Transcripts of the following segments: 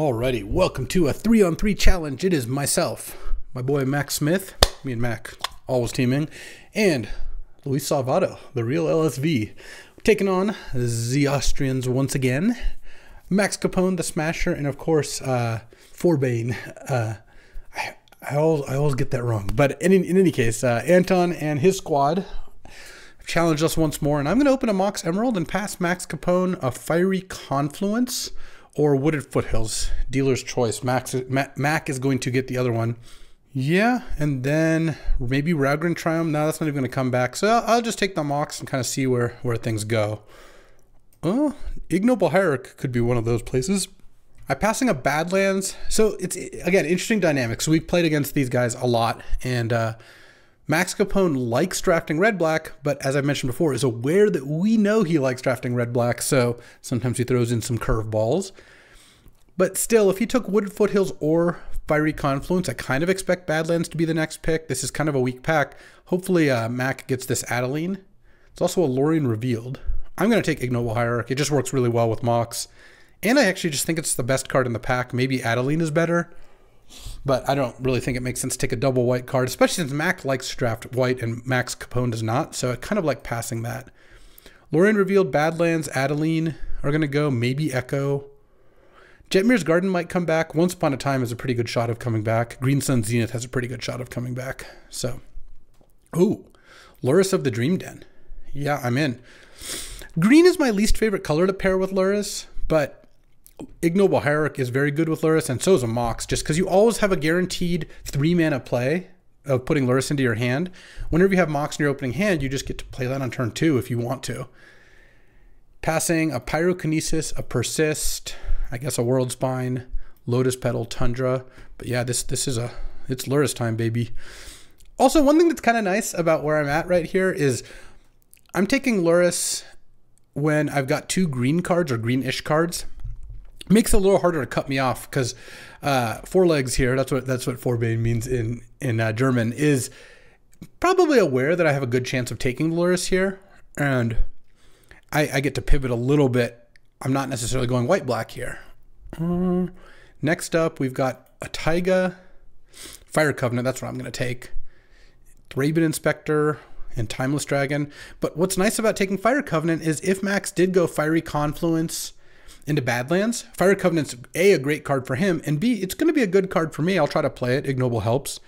Alrighty, welcome to a three on three challenge. It is myself, my boy Mac Smith, me and Mac always teaming, and Luis Salvato, the real LSV, taking on the Austrians once again. Max Capone, the Smasher, and of course, uh, Forbane. Uh, I, I, always, I always get that wrong. But in, in any case, uh, Anton and his squad challenged us once more, and I'm going to open a Mox Emerald and pass Max Capone a Fiery Confluence or Wooded Foothills. Dealer's choice. Max, Mac is going to get the other one. Yeah, and then maybe Raugrin Triome. No, that's not even going to come back. So I'll, just take the Mox and kind of see where, where things go. Oh, Ignoble Hierarch could be one of those places. I'm passing a Badlands. So it's, again, interesting dynamics. We've played against these guys a lot. And uh, Max Capone likes drafting red black, but as I mentioned before, is aware that we know he likes drafting red black, so sometimes he throws in some curveballs. But still, if he took Wooded Foothills or Fiery Confluence, I kind of expect Badlands to be the next pick. This is kind of a weak pack. Hopefully, uh, Mac gets this Adeline. It's also a Lorien Revealed. I'm going to take Ignoble Hierarch. It just works really well with Mox. And I actually just think it's the best card in the pack. Maybe Adeline is better. But I don't really think it makes sense to take a double white card, especially since Mac likes draft white and Max Capone does not. So I kind of like passing that. Lorien revealed Badlands, Adeline are going to go, maybe Echo. Jetmir's Garden might come back. Once Upon a Time has a pretty good shot of coming back. Green Sun Zenith has a pretty good shot of coming back. So, ooh, Lurrus of the Dream Den. Yeah, I'm in. Green is my least favorite color to pair with Lurrus, but Ignoble Hierarch is very good with Lurrus, and so is a Mox, just because you always have a guaranteed three mana play of putting Lurrus into your hand. Whenever you have Mox in your opening hand, you just get to play that on turn two if you want to. Passing a Pyrokinesis, a Persist, I guess a World Spine, Lotus Petal, Tundra. But yeah, this this is a it's Lurrus time, baby. Also, one thing that's kind of nice about where I'm at right here is I'm taking Lurrus when I've got two green cards or greenish cards makes it a little harder to cut me off because uh, four legs here. That's what that's what Forbane means in in uh, German. Is probably aware that I have a good chance of taking Lurrus here, and I, I, get to pivot a little bit. I'm not necessarily going white black here. Um, next up, we've got a Taiga, Fire Covenant. That's what I'm going to take. Raven Inspector and Timeless Dragon. But what's nice about taking Fire Covenant is if Max did go Fiery Confluence into Badlands. Fire Covenant's A, a great card for him, and B, it's going to be a good card for me. I'll try to play it. Ignoble helps.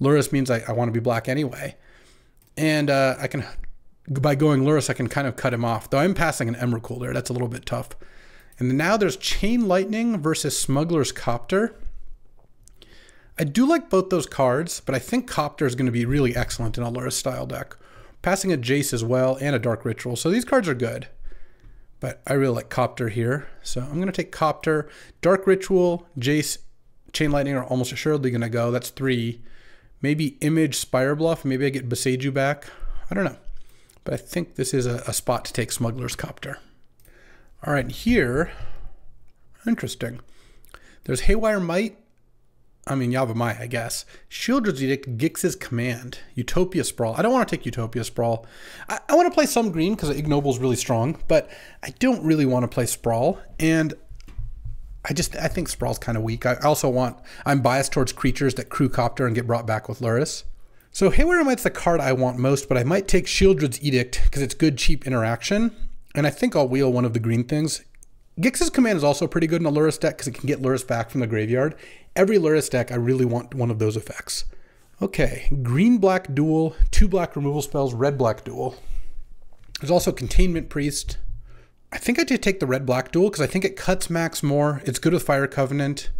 Lurrus means I, I want to be black anyway. And uh, I can, by going Lurrus, I can kind of cut him off. Though I'm passing an Emrakul there. That's a little bit tough. And now there's Chain Lightning versus Smuggler's Copter. I do like both those cards, but I think Copter is going to be really excellent in a Lurrus style deck. Passing a Jace as well and a Dark Ritual. So these cards are good. But I really like Copter here. So I'm going to take Copter. Dark Ritual, Jace, Chain Lightning are almost assuredly going to go. That's three. Maybe Image, Spire Bluff. Maybe I get Boseiju back. I don't know. But I think this is a, a spot to take Smuggler's Copter. All right, here, interesting. There's Haywire Mite I mean, Yavimaya, I guess. Sheoldred's Edict, Gix's Command, Utopia Sprawl. I don't want to take Utopia Sprawl. I, I want to play some green because Ignoble's really strong, but I don't really want to play Sprawl. And I just, I think Sprawl's kind of weak. I also want, I'm biased towards creatures that crew Copter and get brought back with Lurrus. So Haywire the card I want most, but I might take Sheoldred's Edict because it's good, cheap interaction. And I think I'll wheel one of the green things. Gix's Command is also pretty good in a Lurrus deck because it can get Lurrus back from the graveyard. Every Lurrus deck, I really want one of those effects. Okay, green-black dual, two black removal spells, red-black dual. There's also Containment Priest. I think I did take the red-black dual because I think it cuts max more. It's good with Fire Covenant.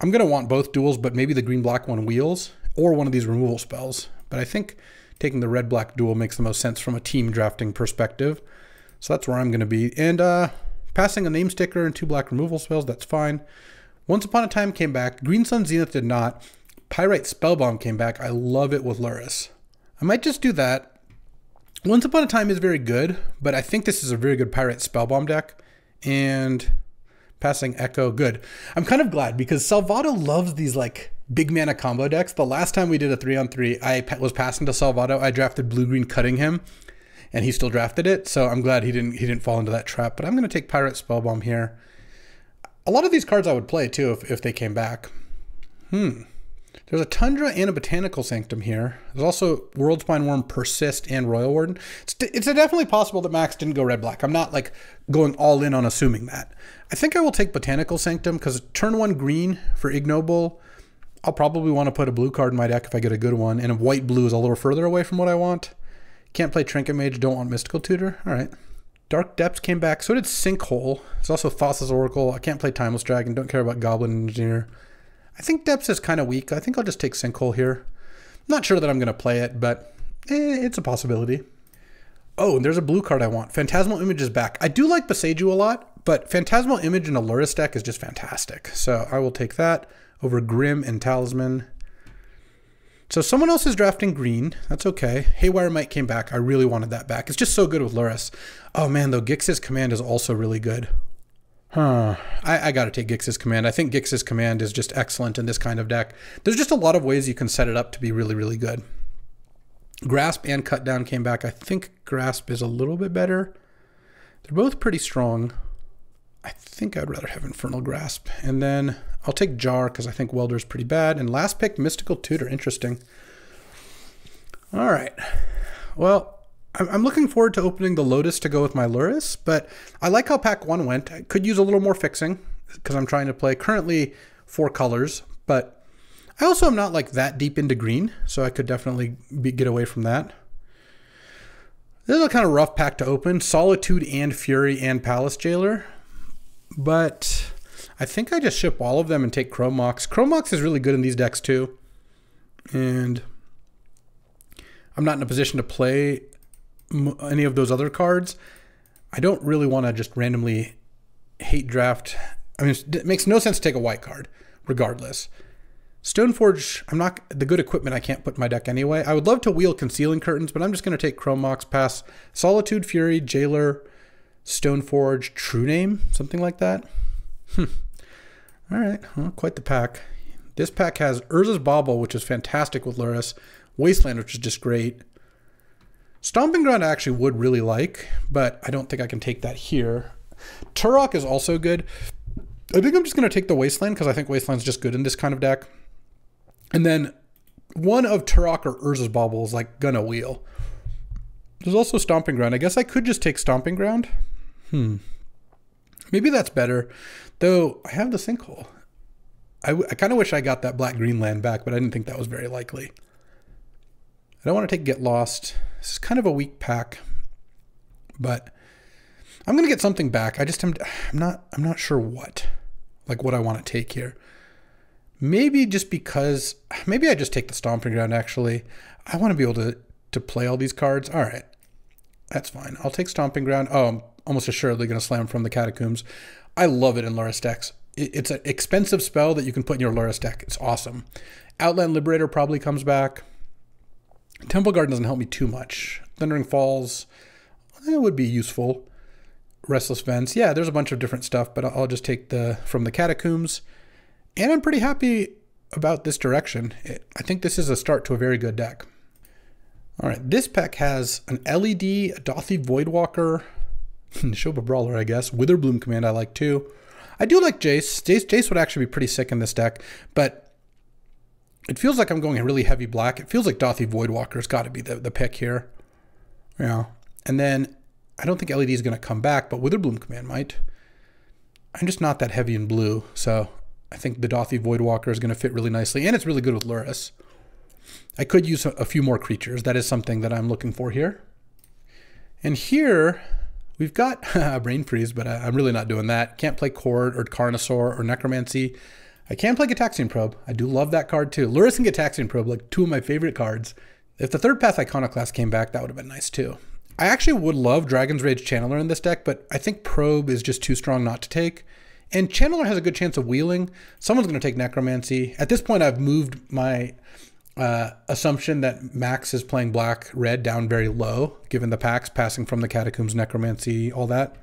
I'm going to want both duals, but maybe the green-black one wheels or one of these removal spells. But I think taking the red-black dual makes the most sense from a team drafting perspective. So that's where I'm going to be. And uh, Passing a name sticker and two black removal spells, that's fine. Once Upon a Time came back. Green Sun Zenith did not. Pyrite Spellbomb came back. I love it with Lurrus. I might just do that. Once Upon a Time is very good, but I think this is a very good Pyrite Spellbomb deck. And passing Echo, good. I'm kind of glad because Salvato loves these like big mana combo decks. The last time we did a three on three, I was passing to Salvato. I drafted blue green cutting him, and he still drafted it. So I'm glad he didn't he didn't fall into that trap. But I'm going to take Pyrite Spellbomb here. A lot of these cards I would play too if, if they came back. Hmm. There's a Tundra and a Botanical Sanctum here. There's also Worldspine Wurm, Persist, and Royal Warden. It's, it's definitely possible that Max didn't go red-black. I'm not like going all in on assuming that. I think I will take Botanical Sanctum because turn one green for Ignoble. I'll probably want to put a blue card in my deck if I get a good one. And a white blue is a little further away from what I want. Can't play Trinket Mage, don't want Mystical Tutor. All right. Dark Depths came back. So did Sinkhole. It's also Thassa's Oracle. I can't play Timeless Dragon. Don't care about Goblin Engineer. I think Depths is kind of weak. I think I'll just take Sinkhole here. Not sure that I'm going to play it, but eh, it's a possibility. Oh, and there's a blue card I want. Phantasmal Image is back. I do like Boseiju a lot, but Phantasmal Image in a Lurrus deck is just fantastic. So I will take that over Grim and Talisman. So someone else is drafting green. That's okay. Haywire Mite came back. I really wanted that back. It's just so good with Lurrus. Oh man, though, Gix's command is also really good. Huh. I, I got to take Gix's command. I think Gix's command is just excellent in this kind of deck. There's just a lot of ways you can set it up to be really, really good. Grasp and Cut Down came back. I think Grasp is a little bit better. They're both pretty strong. I think I'd rather have Infernal Grasp. And then I'll take Jar because I think Welder's pretty bad. And last pick, Mystical Tutor. Interesting. All right. Well, I'm looking forward to opening the Lotus to go with my Lurrus, but I like how pack one went. I could use a little more fixing because I'm trying to play currently four colors, but I also am not like that deep into green, so I could definitely be, get away from that. This is a kind of rough pack to open. Solitude and Fury and Palace Jailer. But I think I just ship all of them and take Chrome Mox. Chromox is really good in these decks too. And I'm not in a position to play any of those other cards. I don't really want to just randomly hate draft. I mean, it makes no sense to take a white card, regardless. Stoneforge, I'm not the good equipment I can't put in my deck anyway. I would love to wheel Concealing Curtains, but I'm just going to take Chromox, Mox, pass Solitude, Fury, Jailer, Stoneforge, True Name, something like that. Hmm. All right, well, quite the pack. This pack has Urza's Bauble, which is fantastic with Lurrus, Wasteland, which is just great. Stomping Ground I actually would really like, but I don't think I can take that here. Tourach is also good. I think I'm just going to take the Wasteland because I think Wasteland's just good in this kind of deck. And then one of Tourach or Urza's Bauble is like gonna wheel. There's also Stomping Ground. I guess I could just take Stomping Ground. Hmm. Maybe that's better. Though I have the sinkhole. I, I kind of wish I got that black green land back, but I didn't think that was very likely. I don't want to take Get Lost. This is kind of a weak pack, but I'm gonna get something back. I just am I'm not I'm not sure what, like what I want to take here. Maybe just because maybe I just take the Stomping Ground. Actually, I want to be able to to play all these cards. All right, that's fine. I'll take Stomping Ground. Oh, almost assuredly gonna slam from the Catacombs. I love it in Lurrus decks. It's an expensive spell that you can put in your Lurrus deck. It's awesome. Outland Liberator probably comes back. Temple Garden doesn't help me too much. Thundering Falls that would be useful. Restless Vents, yeah, there's a bunch of different stuff, but I'll just take the from the Catacombs. And I'm pretty happy about this direction. I think this is a start to a very good deck. All right, this pack has an LED, a Dauthi Voidwalker, Shoba Brawler, I guess. Witherbloom command I like too. I do like Jace. Jace. Jace would actually be pretty sick in this deck, but it feels like I'm going a really heavy black. It feels like Dauthi Voidwalker's got to be the, the pick here. Yeah. And then I don't think LED is going to come back, but Witherbloom command might. I'm just not that heavy in blue, so I think the Dauthi Voidwalker is going to fit really nicely, and it's really good with Lurrus. I could use a few more creatures. That is something that I'm looking for here. And here, we've got a Brain Freeze, but I, am really not doing that. Can't play Chord or Carnosaur or Necromancy. I can play Gitaxian Probe. I do love that card too. Lurrus and Gitaxian Probe, like two of my favorite cards. If the third path Iconoclast came back, that would have been nice too. I actually would love Dragon's Rage Channeler in this deck, but I think Probe is just too strong not to take. And Channeler has a good chance of wheeling. Someone's going to take Necromancy. At this point, I've moved my uh, assumption that Max is playing black red down very low, given the packs passing from the Catacombs, Necromancy, all that.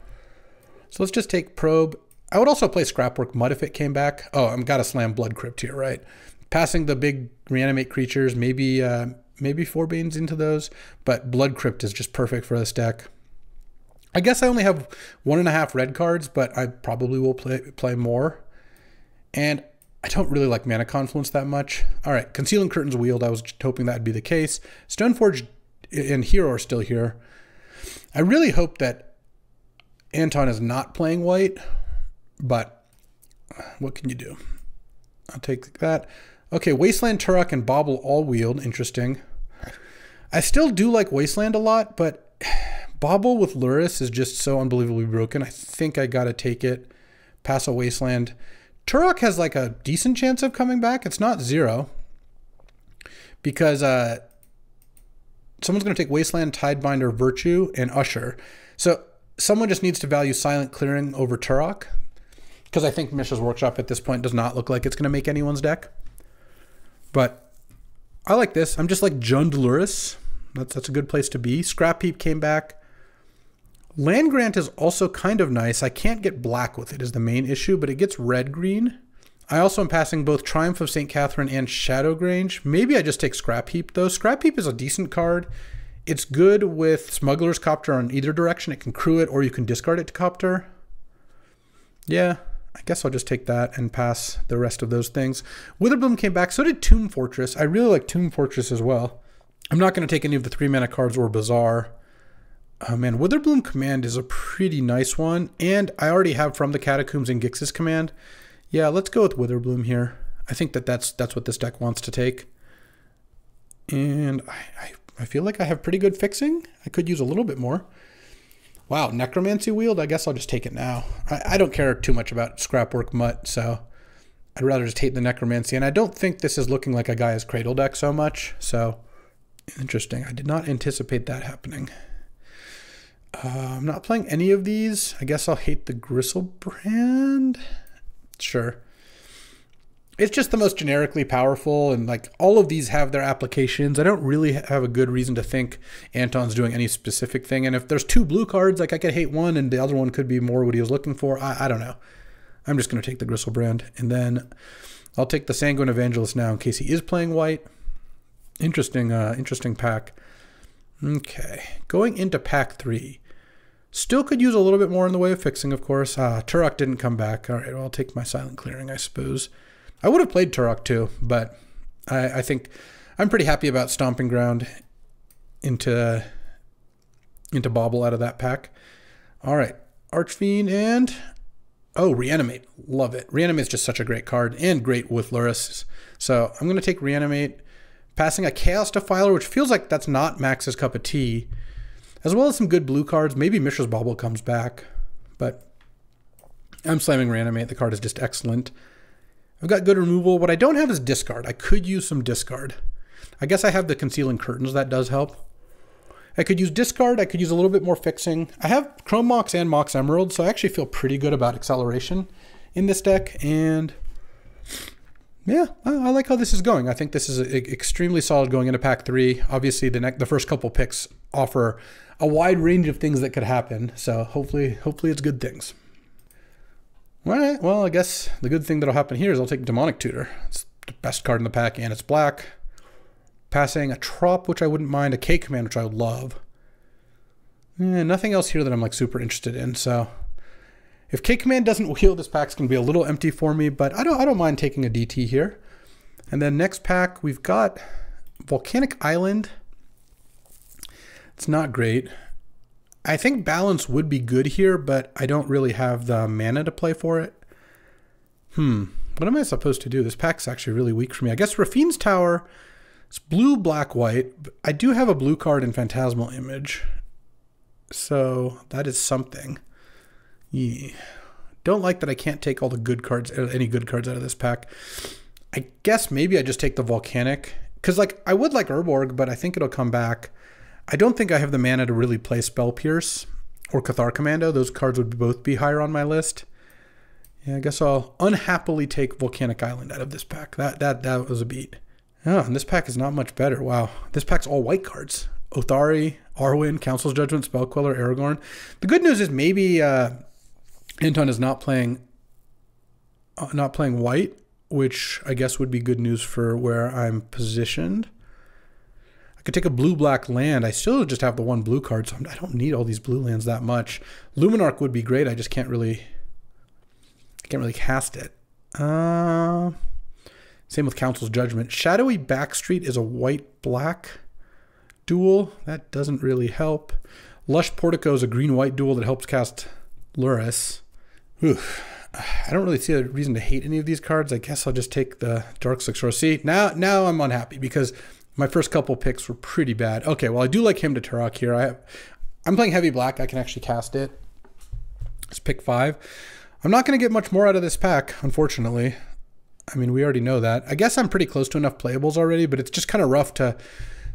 So let's just take Probe. I would also play Scrapwork Mutt if it came back. Oh, I'm got to slam Blood Crypt here, right? Passing the big reanimate creatures, maybe uh, maybe four beans into those, but Blood Crypt is just perfect for this deck. I guess I only have one and a half red cards, but I probably will play play more. And I don't really like Mana Confluence that much. All right, Concealing Curtains Wield. I was hoping that would be the case. Stoneforge and Hero are still here. I really hope that Anton is not playing white, but what can you do? I'll take that. Okay, Wasteland Tourach and Bauble all wield. Interesting. I still do like Wasteland a lot, but Bauble with Lurrus is just so unbelievably broken. I think I gotta take it. Pass a Wasteland. Tourach has like a decent chance of coming back. It's not zero. Because uh, someone's going to take Wasteland, Tidebinder, Virtue, and Usher. So someone just needs to value Silent Clearing over Tourach. Because I think Mishra's Workshop at this point does not look like it's going to make anyone's deck. But I like this. I'm just like Jund Lurrus. That's, that's a good place to be. Scrap Heap came back. Land Grant is also kind of nice. I can't get black with it is the main issue, but it gets red green. I also am passing both Triumph of St. Katherine and Shadowgrange. Maybe I just take Scrap Heap though. Scrap Heap is a decent card. It's good with Smuggler's Copter on either direction. It can crew it or you can discard it to Copter. Yeah, I guess I'll just take that and pass the rest of those things. Witherbloom came back. So did Tomb Fortress. I really like Tomb Fortress as well. I'm not going to take any of the three mana cards or Bazaar. Oh man, Witherbloom Command is a pretty nice one. And I already have From the Catacombs and Gix's Command. Yeah, let's go with Witherbloom here. I think that that's, that's what this deck wants to take. And I, I, I feel like I have pretty good fixing. I could use a little bit more. Wow, Necromancy Wield? I guess I'll just take it now. I, I don't care too much about Scrapwork Mutt, so I'd rather just take the Necromancy. And I don't think this is looking like a Gaea's Cradle deck so much, so interesting. I did not anticipate that happening. Uh, I'm not playing any of these. I guess I'll hate the Griselbrand. Sure. It's just the most generically powerful, and like all of these have their applications. I don't really have a good reason to think Anton's doing any specific thing. And if there's two blue cards, like I could hate one, and the other one could be more what he was looking for. I, I don't know. I'm just going to take the Griselbrand, and then I'll take the Sanguine Evangelist now in case he is playing white. Interesting, uh, interesting pack. Okay, going into pack three. Still could use a little bit more in the way of fixing, of course. Ah, Tourach didn't come back. All right, well, I'll take my silent clearing, I suppose. I would have played Tourach too, but I, I think I'm pretty happy about Stomping Ground into into Bauble out of that pack. All right, Archfiend and oh, Reanimate. Love it. Reanimate is just such a great card and great with Lurrus. So I'm going to take Reanimate, passing a Chaos Defiler, which feels like that's not Max's cup of tea as well as some good blue cards. Maybe Mishra's Bauble comes back, but I'm slamming Reanimate. The card is just excellent. I've got good removal. What I don't have is discard. I could use some discard. I guess I have the Concealing Curtains. That does help. I could use discard. I could use a little bit more fixing. I have Chrome Mox and Mox Emerald, so I actually feel pretty good about acceleration in this deck. And yeah, I, like how this is going. I think this is extremely solid going into pack three. Obviously, the next, the first couple picks offer a wide range of things that could happen. So hopefully, hopefully it's good things. All right. Well, I guess the good thing that'll happen here is I'll take Demonic Tutor. It's the best card in the pack, and it's black. Passing a Trop, which I wouldn't mind. A K command, which I would love. Eh, nothing else here that I'm like super interested in. So if K command doesn't wheel, this pack's gonna be a little empty for me. But I don't I don't mind taking a DT here. And then next pack we've got Volcanic Island. It's not great. I think balance would be good here, but I don't really have the mana to play for it. Hmm, what am I supposed to do? This pack's actually really weak for me. I guess Raffine's Tower, it's blue, black, white. I do have a blue card in Phantasmal Image, so that is something. Yeah. Don't like that I can't take all the good cards, uh, any good cards out of this pack. I guess maybe I just take the Volcanic. Because, like, I would like Urborg, but I think it'll come back. I don't think I have the mana to really play Spell Pierce or Cathar Commando. Those cards would both be higher on my list. Yeah, I guess I'll unhappily take Volcanic Island out of this pack. That that that was a beat. Oh, and this pack is not much better. Wow. This pack's all white cards. Otharri, Arwen, Council's Judgment, Spellqueller, Aragorn. The good news is maybe uh, Anton is not playing uh, not playing white, which I guess would be good news for where I'm positioned. I could take a blue-black land. I still just have the one blue card, so I don't need all these blue lands that much. Luminarch would be great. I just can't really, can't really cast it. Uh, same with Council's Judgment. Shadowy Backstreet is a white-black dual. That doesn't really help. Lush Portico is a green-white dual that helps cast Lurrus. Oof. I don't really see a reason to hate any of these cards. I guess I'll just take the Darkslick Shores. See, now now I'm unhappy because my first couple picks were pretty bad. Okay, well I do like Hymn to Tourach here. I I'm playing heavy black. I can actually cast it. It's pick five. I'm not going to get much more out of this pack, unfortunately. I mean, we already know that. I guess I'm pretty close to enough playables already, but it's just kind of rough to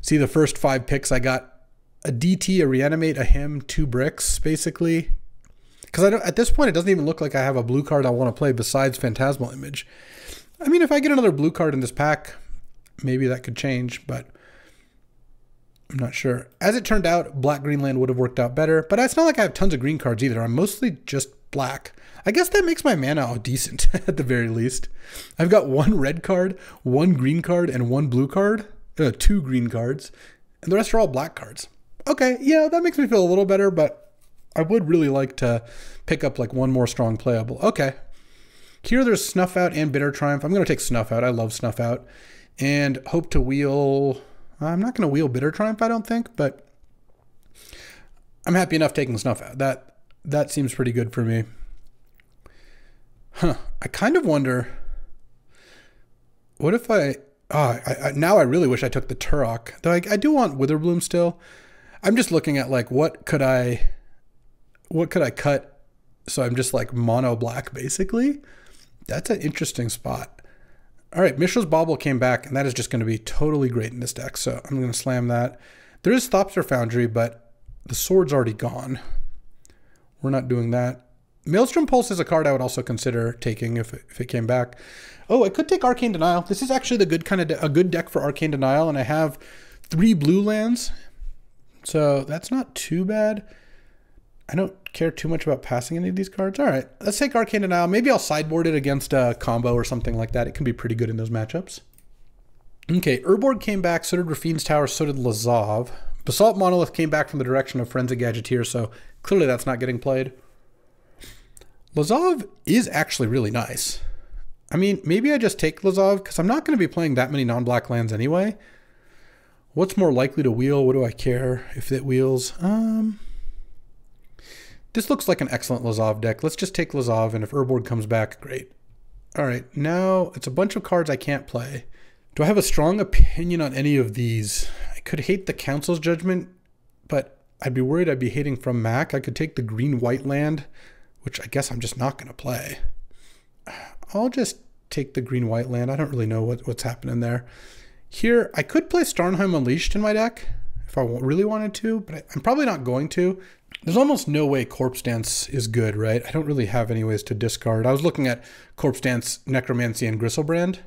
see the first five picks. I got a DT, a reanimate, a hymn, two bricks, basically. Because I don't, at this point, it doesn't even look like I have a blue card I want to play besides Phantasmal Image. I mean, if I get another blue card in this pack, maybe that could change, but I'm not sure. As it turned out, black Greenland would have worked out better, but it's not like I have tons of green cards either. I'm mostly just black. I guess that makes my mana decent at the very least. I've got one red card, one green card, and one blue card. Uh, two green cards, and the rest are all black cards. Okay, yeah, that makes me feel a little better, but I would really like to pick up like one more strong playable. Okay. Here there's Snuff Out and Bitter Triumph. I'm going to take Snuff Out. I love Snuff Out. And hope to wheel... I'm not going to wheel Bitter Triumph, I don't think, but I'm happy enough taking Snuff Out. That, that seems pretty good for me. Huh. I kind of wonder... What if I... Oh, I, I, now I really wish I took the Tourach. Though I, I do want Witherbloom still. I'm just looking at like what could I what could I cut so I'm just like mono black basically? That's an interesting spot. All right, Mishra's Bauble came back, and that is just going to be totally great in this deck, so I'm going to slam that. There is Thopter Foundry, but the sword's already gone. We're not doing that. Maelstrom Pulse is a card I would also consider taking if it, if it came back. Oh, I could take Arcane Denial. This is actually the good kind of a good deck for Arcane Denial, and I have three blue lands, so that's not too bad. I don't care too much about passing any of these cards. All right, let's take Arcane Denial. Maybe I'll sideboard it against a combo or something like that. It can be pretty good in those matchups. Okay, Urborg came back, so did Raffine's Tower, so did Lazav. Basalt Monolith came back from the direction of Forensic Gadgeteer, so clearly that's not getting played. Lazav is actually really nice. I mean, maybe I just take Lazav, because I'm not going to be playing that many non-black lands anyway. What's more likely to wheel? What do I care if it wheels? Um... This looks like an excellent Lazav deck. Let's just take Lazav, and if Urborg comes back, great. All right, now it's a bunch of cards I can't play. Do I have a strong opinion on any of these? I could hate the Council's Judgment, but I'd be worried I'd be hating from Mac. I could take the green-white land, which I guess I'm just not going to play. I'll just take the green-white land. I don't really know what, what's happening there. Here, I could play Starnheim Unleashed in my deck if I really wanted to, but I'm probably not going to. There's almost no way Corpse Dance is good, right? I don't really have any ways to discard. I was looking at Corpse Dance, Necromancy, and Griselbrand.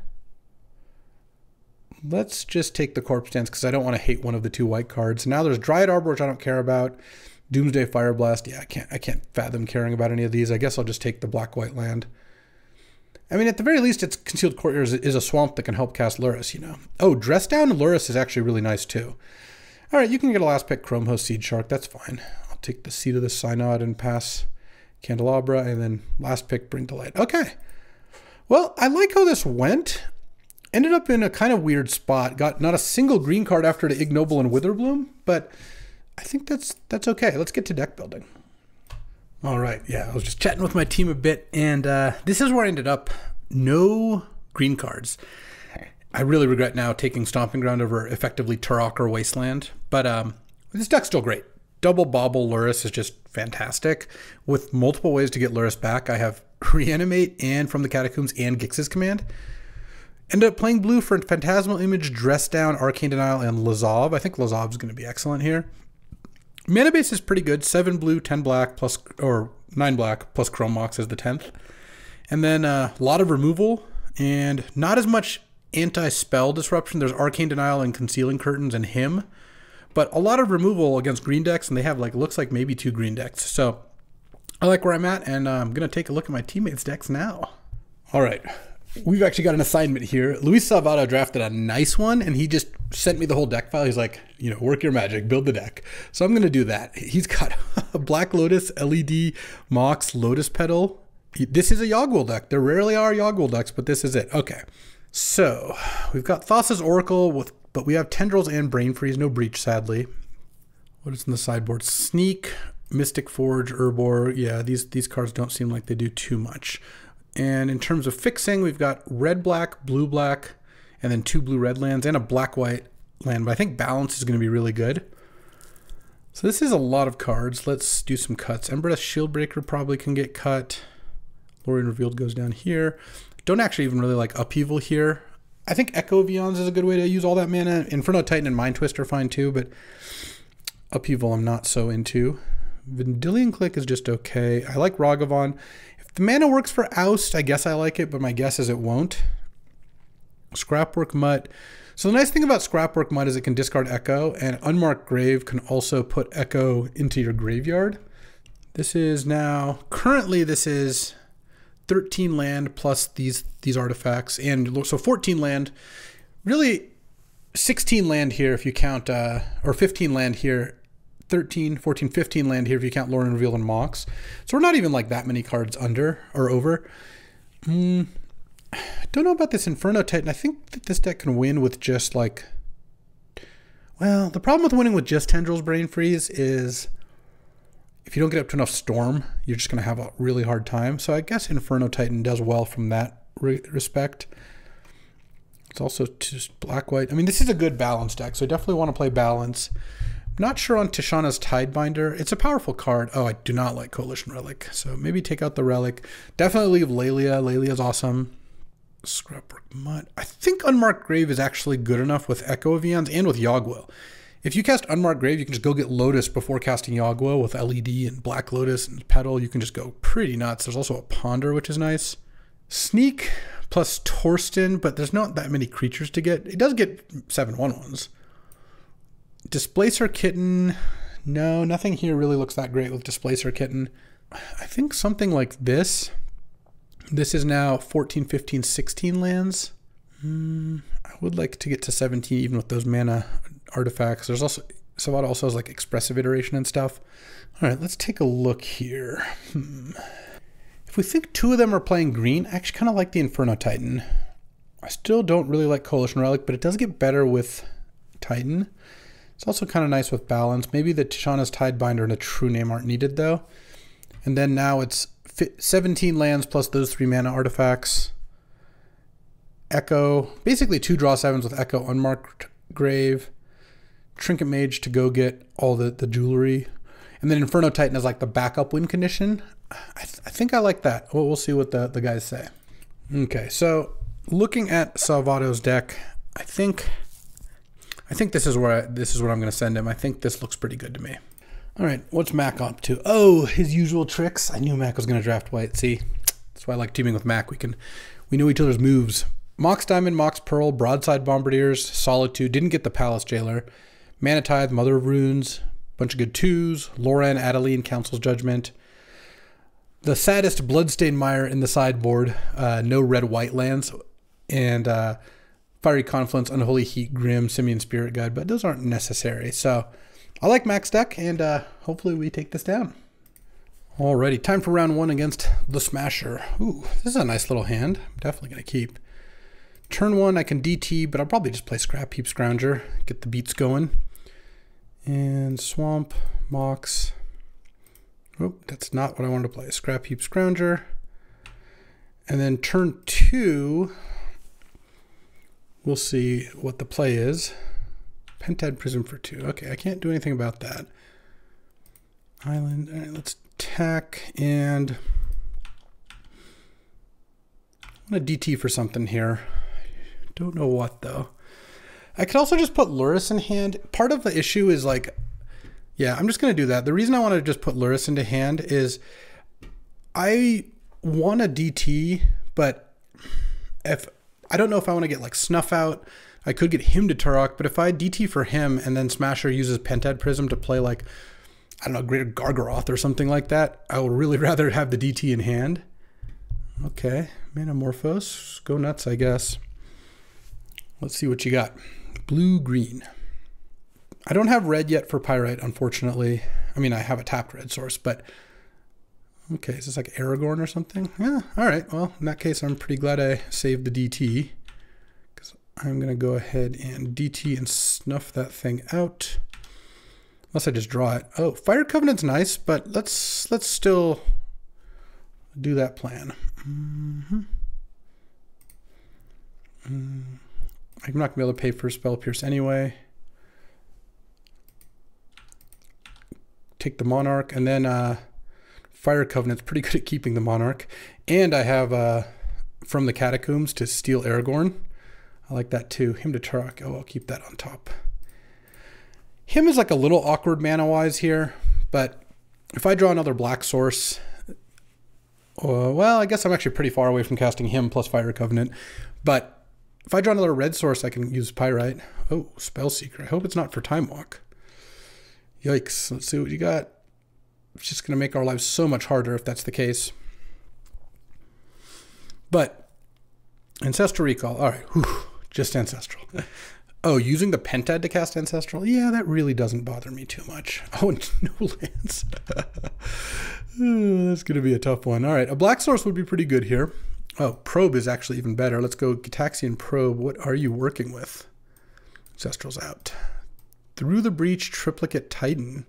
Let's just take the Corpse Dance because I don't want to hate one of the two white cards. Now there's Dryad Arbor, which I don't care about. Doomsday Fireblast. Yeah, I can't I can't fathom caring about any of these. I guess I'll just take the black white land. I mean, at the very least, it's Concealed Courtyard is, a swamp that can help cast Lurrus, you know. Oh, Dress Down Lurrus is actually really nice too. All right, you can get a last pick Chrome Host Seedshark. That's fine take the seat of the synod and pass Candelabra, and then last pick, Bring to Light. Okay. Well, I like how this went. Ended up in a kind of weird spot. Got not a single green card after the Ignoble and Witherbloom, but I think that's that's okay. Let's get to deck building. All right, yeah, I was just chatting with my team a bit, and uh, this is where I ended up. No green cards. I really regret now taking Stomping Ground over effectively Tourach or Wasteland, but um, this deck's still great double Bauble Lurrus is just fantastic. With multiple ways to get Lurrus back, I have Reanimate and From the Catacombs and Gix's Command. End up playing blue for Phantasmal Image, Dress Down, Arcane Denial, and Lazav. I think Lazav's going to be excellent here. Mana base is pretty good. 7 blue, 10 black, plus or 9 black, plus Chrome Mox as the 10th. And then uh, a lot of removal and not as much anti-spell disruption. There's Arcane Denial and Concealing Curtains and Hymn but a lot of removal against green decks, and they have like looks like maybe two green decks. So I like where I'm at, and uh, I'm gonna take a look at my teammates' decks now. All right, we've actually got an assignment here. Luis Salvato drafted a nice one, and he just sent me the whole deck file. He's like, you know, work your magic, build the deck. So I'm to do that. He's got a Black Lotus LED Mox Lotus Petal. This is a Yawg-Will deck. There rarely are Yawg-Will decks, but this is it. Okay. So we've got Thassa's Oracle, with, but we have Tendrils and Brain Freeze. No Breach, sadly. What is in the sideboard? Sneak, Mystic Forge, Urborg. Yeah, these, these cards don't seem like they do too much. And in terms of fixing, we've got red black, blue black, and then two blue red lands and a black white land. But I think balance is going to be really good. So this is a lot of cards. Let's do some cuts. Embereth Shieldbreaker probably can get cut. Lorien Revealed goes down here. Don't actually even really like Upheaval here. I think Echo of Eons is a good way to use all that mana. Inferno Titan and Mind Twist are fine too, but Upheaval I'm not so into. Vendilion Clique is just okay. I like Ragavan. If the mana works for Oust, I guess I like it, but my guess is it won't. Scrapwork Mutt. So the nice thing about Scrapwork Mutt is it can discard Echo, and Unmarked Grave can also put Echo into your graveyard. This is now, currently this is 13 land plus these these artifacts, and so 14 land. Really, 16 land here if you count, uh, or 15 land here 13, 14, 15 land here if you count Lorien Reveal and Mox. So we're not even like that many cards under or over. Mm, I don't know about this Inferno Titan. I think that this deck can win with just like. Well, the problem with winning with just Tendrils Brain Freeze is if you don't get up to enough Storm, you're just going to have a really hard time. So I guess Inferno Titan does well from that re respect. It's also just black white. I mean, this is a good balance deck, so I definitely want to play balance. Not sure on Tishana's Tidebinder. It's a powerful card. Oh, I do not like Coalition Relic. So maybe take out the Relic. Definitely leave Laelia. Laelia's awesome. Scrapwork Mutt. I think Unmarked Grave is actually good enough with Echo of Eons and with Yawg-Will. If you cast Unmarked Grave, you can just go get Lotus before casting Yawg-Will with LED and Black Lotus and Petal. You can just go pretty nuts. There's also a Ponder, which is nice. Sneak plus Torsten, but there's not that many creatures to get. It does get seven one ones. Displacer Kitten. No, nothing here really looks that great with Displacer Kitten. I think something like this. This is now 14, 15, 16 lands. Mm, I would like to get to 17 even with those mana artifacts. There's also Salvato also has like expressive iteration and stuff. All right, let's take a look here. Hmm. If we think two of them are playing green, I actually kind of like the Inferno Titan. I still don't really like Coalition Relic, but it does get better with Titan. It's also kind of nice with balance. Maybe the Tishana's Tidebinder and a True Name aren't needed though. And then now it's 17 lands plus those three mana artifacts. Echo, basically two draw sevens with Echo, Unmarked Grave, Trinket Mage to go get all the, the jewelry. And then Inferno Titan is like the backup win condition. I, th I think I like that. Well, we'll see what the, the guys say. Okay, so looking at Salvato's deck, I think I think this is where I, this is what I'm going to send him. I think this looks pretty good to me. All right, what's Mac up to? Oh, his usual tricks. I knew Mac was going to draft white. See, that's why I like teaming with Mac. We can, we know each other's moves. Mox Diamond, Mox Pearl, Broadside Bombardiers, Solitude. Didn't get the Palace Jailer. Mana Tithe, Mother of Runes. Bunch of good twos. Loran, Adeline, Council's Judgment. The saddest Bloodstained Mire in the sideboard. Uh, no red white lands. And uh, Fiery Confluence, Unholy Heat, Grim, Simian Spirit Guide, but those aren't necessary. So I like Max Deck, and uh, hopefully we take this down. Alrighty, time for round one against the Smasher. Ooh, this is a nice little hand. I'm definitely going to keep. Turn one, I can DT, but I'll probably just play Scrap Heap Scrounger, get the beats going. And Swamp, Mox. Oh, that's not what I wanted to play. Scrap Heap Scrounger. And then turn two, We'll see what the play is. Pentad Prism for two. Okay, I can't do anything about that. Island. All right, let's attack and I'm gonna DT for something here. Don't know what though. I could also just put Lurrus in hand. Part of the issue is like, yeah, I'm just gonna do that. The reason I want to just put Lurrus into hand is I want a DT, but if I don't know if I want to get like Snuff out. I could get Hymn to Tourach, but if I DT for Hymn and then Smasher uses Pentad Prism to play like, I don't know, Greater Gargaroth or something like that, I would really rather have the DT in hand. Okay, Manamorphose. Go nuts, I guess. Let's see what you got. Blue green. I don't have red yet for Pyrite, unfortunately. I mean, I have a tapped red source, but okay, is this like Aragorn or something? Yeah, all right. Well, in that case, I'm pretty glad I saved the DT because I'm going to go ahead and DT and snuff that thing out. Unless I just draw it. Oh, Fire Covenant's nice, but let's let's still do that plan. Mm -hmm. mm. I'm not gonna be able to pay for Spell Pierce anyway. Take the Monarch, and then uh, Fire Covenant's pretty good at keeping the Monarch. And I have uh, from the Catacombs to steal Aragorn. I like that too. Hymn to Tourach. Oh, I'll keep that on top. Hymn is like a little awkward mana-wise here, but if I draw another black source, uh, well, I guess I'm actually pretty far away from casting Hymn plus Fire Covenant, but if I draw another red source, I can use Pyrite. Oh, Spell Spellseeker. I hope it's not for Time Walk. Yikes. Let's see what you got. It's just going to make our lives so much harder if that's the case. But Ancestral Recall. All right. Whew, just Ancestral. Oh, using the Pentad to cast Ancestral? Yeah, that really doesn't bother me too much. Oh, no lands. that's going to be a tough one. All right, a black source would be pretty good here. Oh, probe is actually even better. Let's go Gitaxian probe. What are you working with? Ancestral's out. Through the breach, triplicate Titan.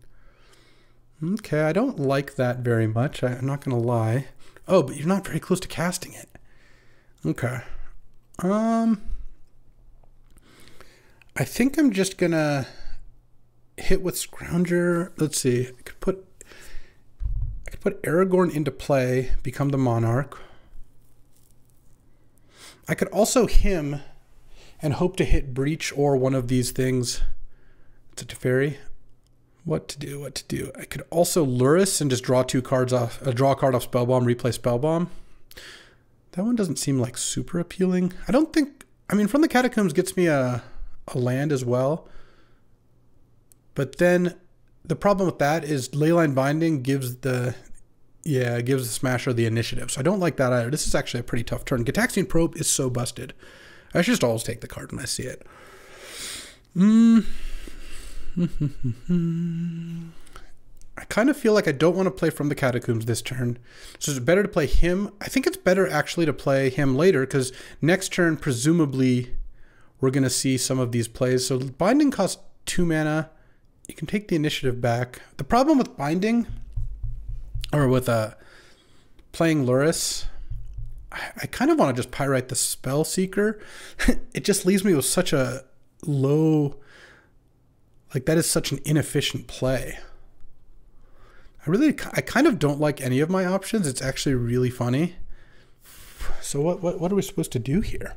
Okay, I don't like that very much. I, am not going to lie. Oh, but you're not very close to casting it. Okay. Um, I think I'm just going to hit with Scrounger. Let's see. I could put I could put Aragorn into play, become the Monarch. I could also Hymn and hope to hit breach or one of these things. It's a Teferi. What to do, what to do. I could also Lurrus and just draw two cards off, uh, draw a card off Spellbomb, replay Spellbomb. That one doesn't seem like super appealing. I don't think, I mean, From the Catacombs gets me a, a land as well. But then the problem with that is Leyline Binding gives the yeah, it gives the Smasher the initiative. So I don't like that either. This is actually a pretty tough turn. Gitaxian Probe is so busted. I should just always take the card when I see it. Mm. I kind of feel like I don't want to play from the Catacombs this turn. So it's better to play him. I think it's better actually to play him later because next turn, presumably, we're going to see some of these plays. So Binding costs two mana. You can take the initiative back. The problem with Binding or with uh, playing Lurrus, I, I kind of want to just pyrite the spell seeker. it just leaves me with such a low, like that is such an inefficient play. I really, I kind of don't like any of my options. It's actually really funny. So what, what, what are we supposed to do here?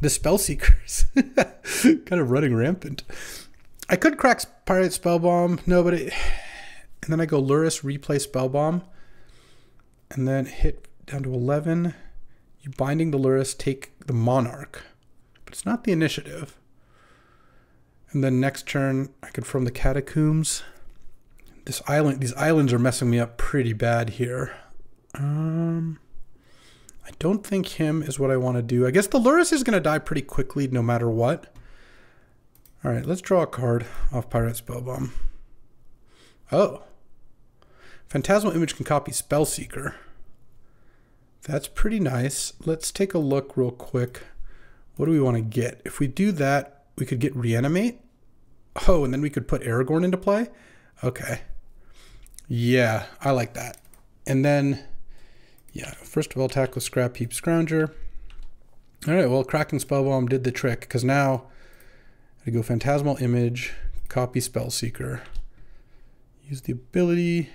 The spell seekers kind of running rampant. I could crack Pyrite Spellbomb. No, but it, and then I go Lurrus, replay Spellbomb, and then hit down to 11. You binding the Lurrus, take the Monarch, but it's not the initiative. And then next turn, I could from the Catacombs. This island, these islands are messing me up pretty bad here. Um, I don't think Hymn is what I want to do. I guess the Lurrus is going to die pretty quickly no matter what. All right, let's draw a card off Pyrite Spellbomb. Oh. Phantasmal Image can copy Spellseeker. That's pretty nice. Let's take a look real quick. What do we want to get? If we do that, we could get Reanimate. Oh, and then we could put Aragorn into play? Okay. Yeah, I like that. And then, yeah, first of all, with Scrap Heap Scrounger. All right, well, Cracking Spellbomb did the trick, because now I go Phantasmal Image, copy Spellseeker, use the ability,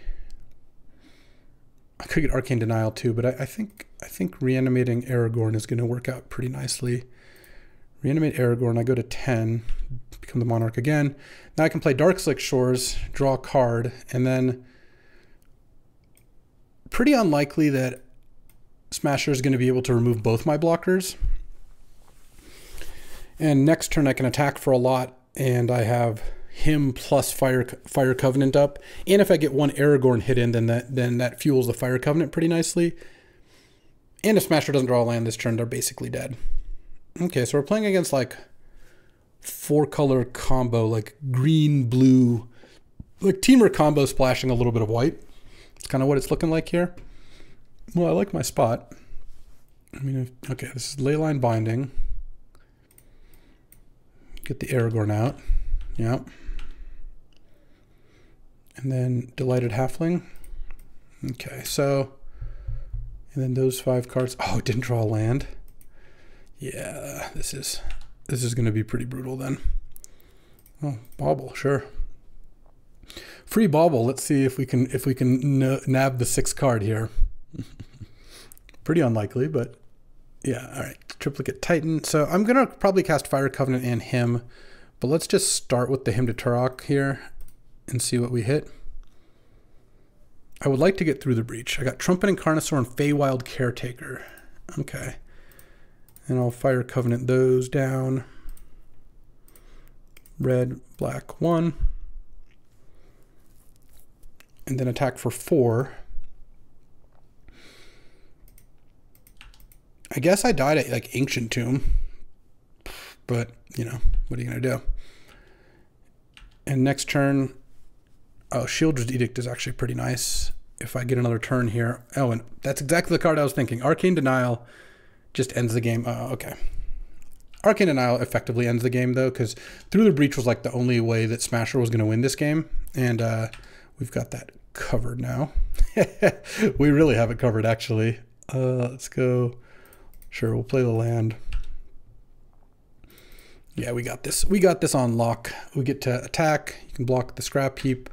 I could get Arcane Denial too, but I, I think I think reanimating Aragorn is going to work out pretty nicely. Reanimate Aragorn, I go to 10, become the Monarch again. Now I can play Darkslick Shores, draw a card, and then pretty unlikely that Smasher is going to be able to remove both my blockers. And next turn I can attack for a lot, and I have Hymn plus fire fire covenant up and if i get one aragorn hit in then that then that fuels the fire covenant pretty nicely And if Smasher doesn't draw a land this turn, they're basically dead. Okay, so we're playing against like four color combo, like green, blue, like Temur combo splashing a little bit of white. It's kind of what it's looking like here. Well, I like my spot. I mean, okay, this is Leyline Binding. Get the Aragorn out. Yep. And then Delighted Halfling. Okay, so, and then those five cards. Oh, didn't draw a land. Yeah, this is, this is going to be pretty brutal then. Oh, Bauble, sure. Free Bauble. Let's see if we can, if we can nab the sixth card here. pretty unlikely, but yeah, all right. Triplicate Titan. So I'm going to probably cast Fire Covenant and him, but let's just start with the Hymn to Tourach here and see what we hit. I would like to get through the breach. I got Trumpet and Incarnosaur and Feywild Caretaker. Okay. And I'll Fire Covenant those down. Red, black, one. And then attack for four. I guess I died at like Ancient Tomb, but you know, what are you gonna do? And next turn, oh, Sheoldred's Edict is actually pretty nice. If I get another turn here, oh, and that's exactly the card I was thinking. Arcane Denial just ends the game. Oh, okay. Arcane Denial effectively ends the game though, because Through the Breach was like the only way that Smasher was gonna win this game, and uh, we've got that covered now. we really have it covered actually. Uh, let's go. Sure, we'll play the land. Yeah, we got this. We got this on lock. We get to attack. You can block the scrap heap,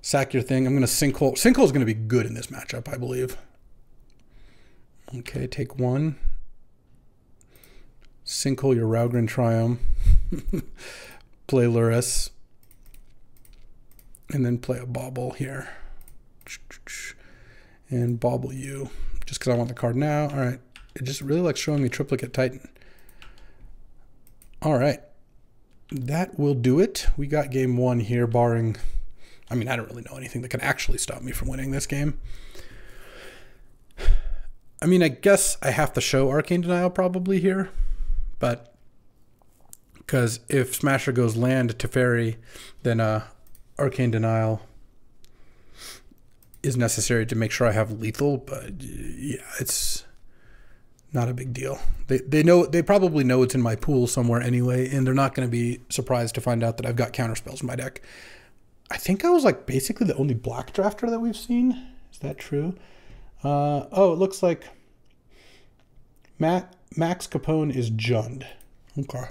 sack your thing. I'm going to sinkhole. Sinkhole is going to be good in this matchup, I believe. Okay, take one. Sinkhole your Raugrin Triome. play Lurrus. And then play a Bauble here. And Bauble you. Just because I want the card now. All right it just really likes showing me triplicate Titan. All right. That will do it. We got game one here, barring... I mean, I don't really know anything that can actually stop me from winning this game. I mean, I guess I have to show Arcane Denial probably here, but because if Smasher goes land to Teferi, then uh, Arcane Denial is necessary to make sure I have lethal. But yeah, it's not a big deal. They they know they probably know it's in my pool somewhere anyway, and they're not going to be surprised to find out that I've got counter spells in my deck. I think I was like basically the only black drafter that we've seen. Is that true? Uh, oh, it looks like Matt Max Capone is Jund. Okay.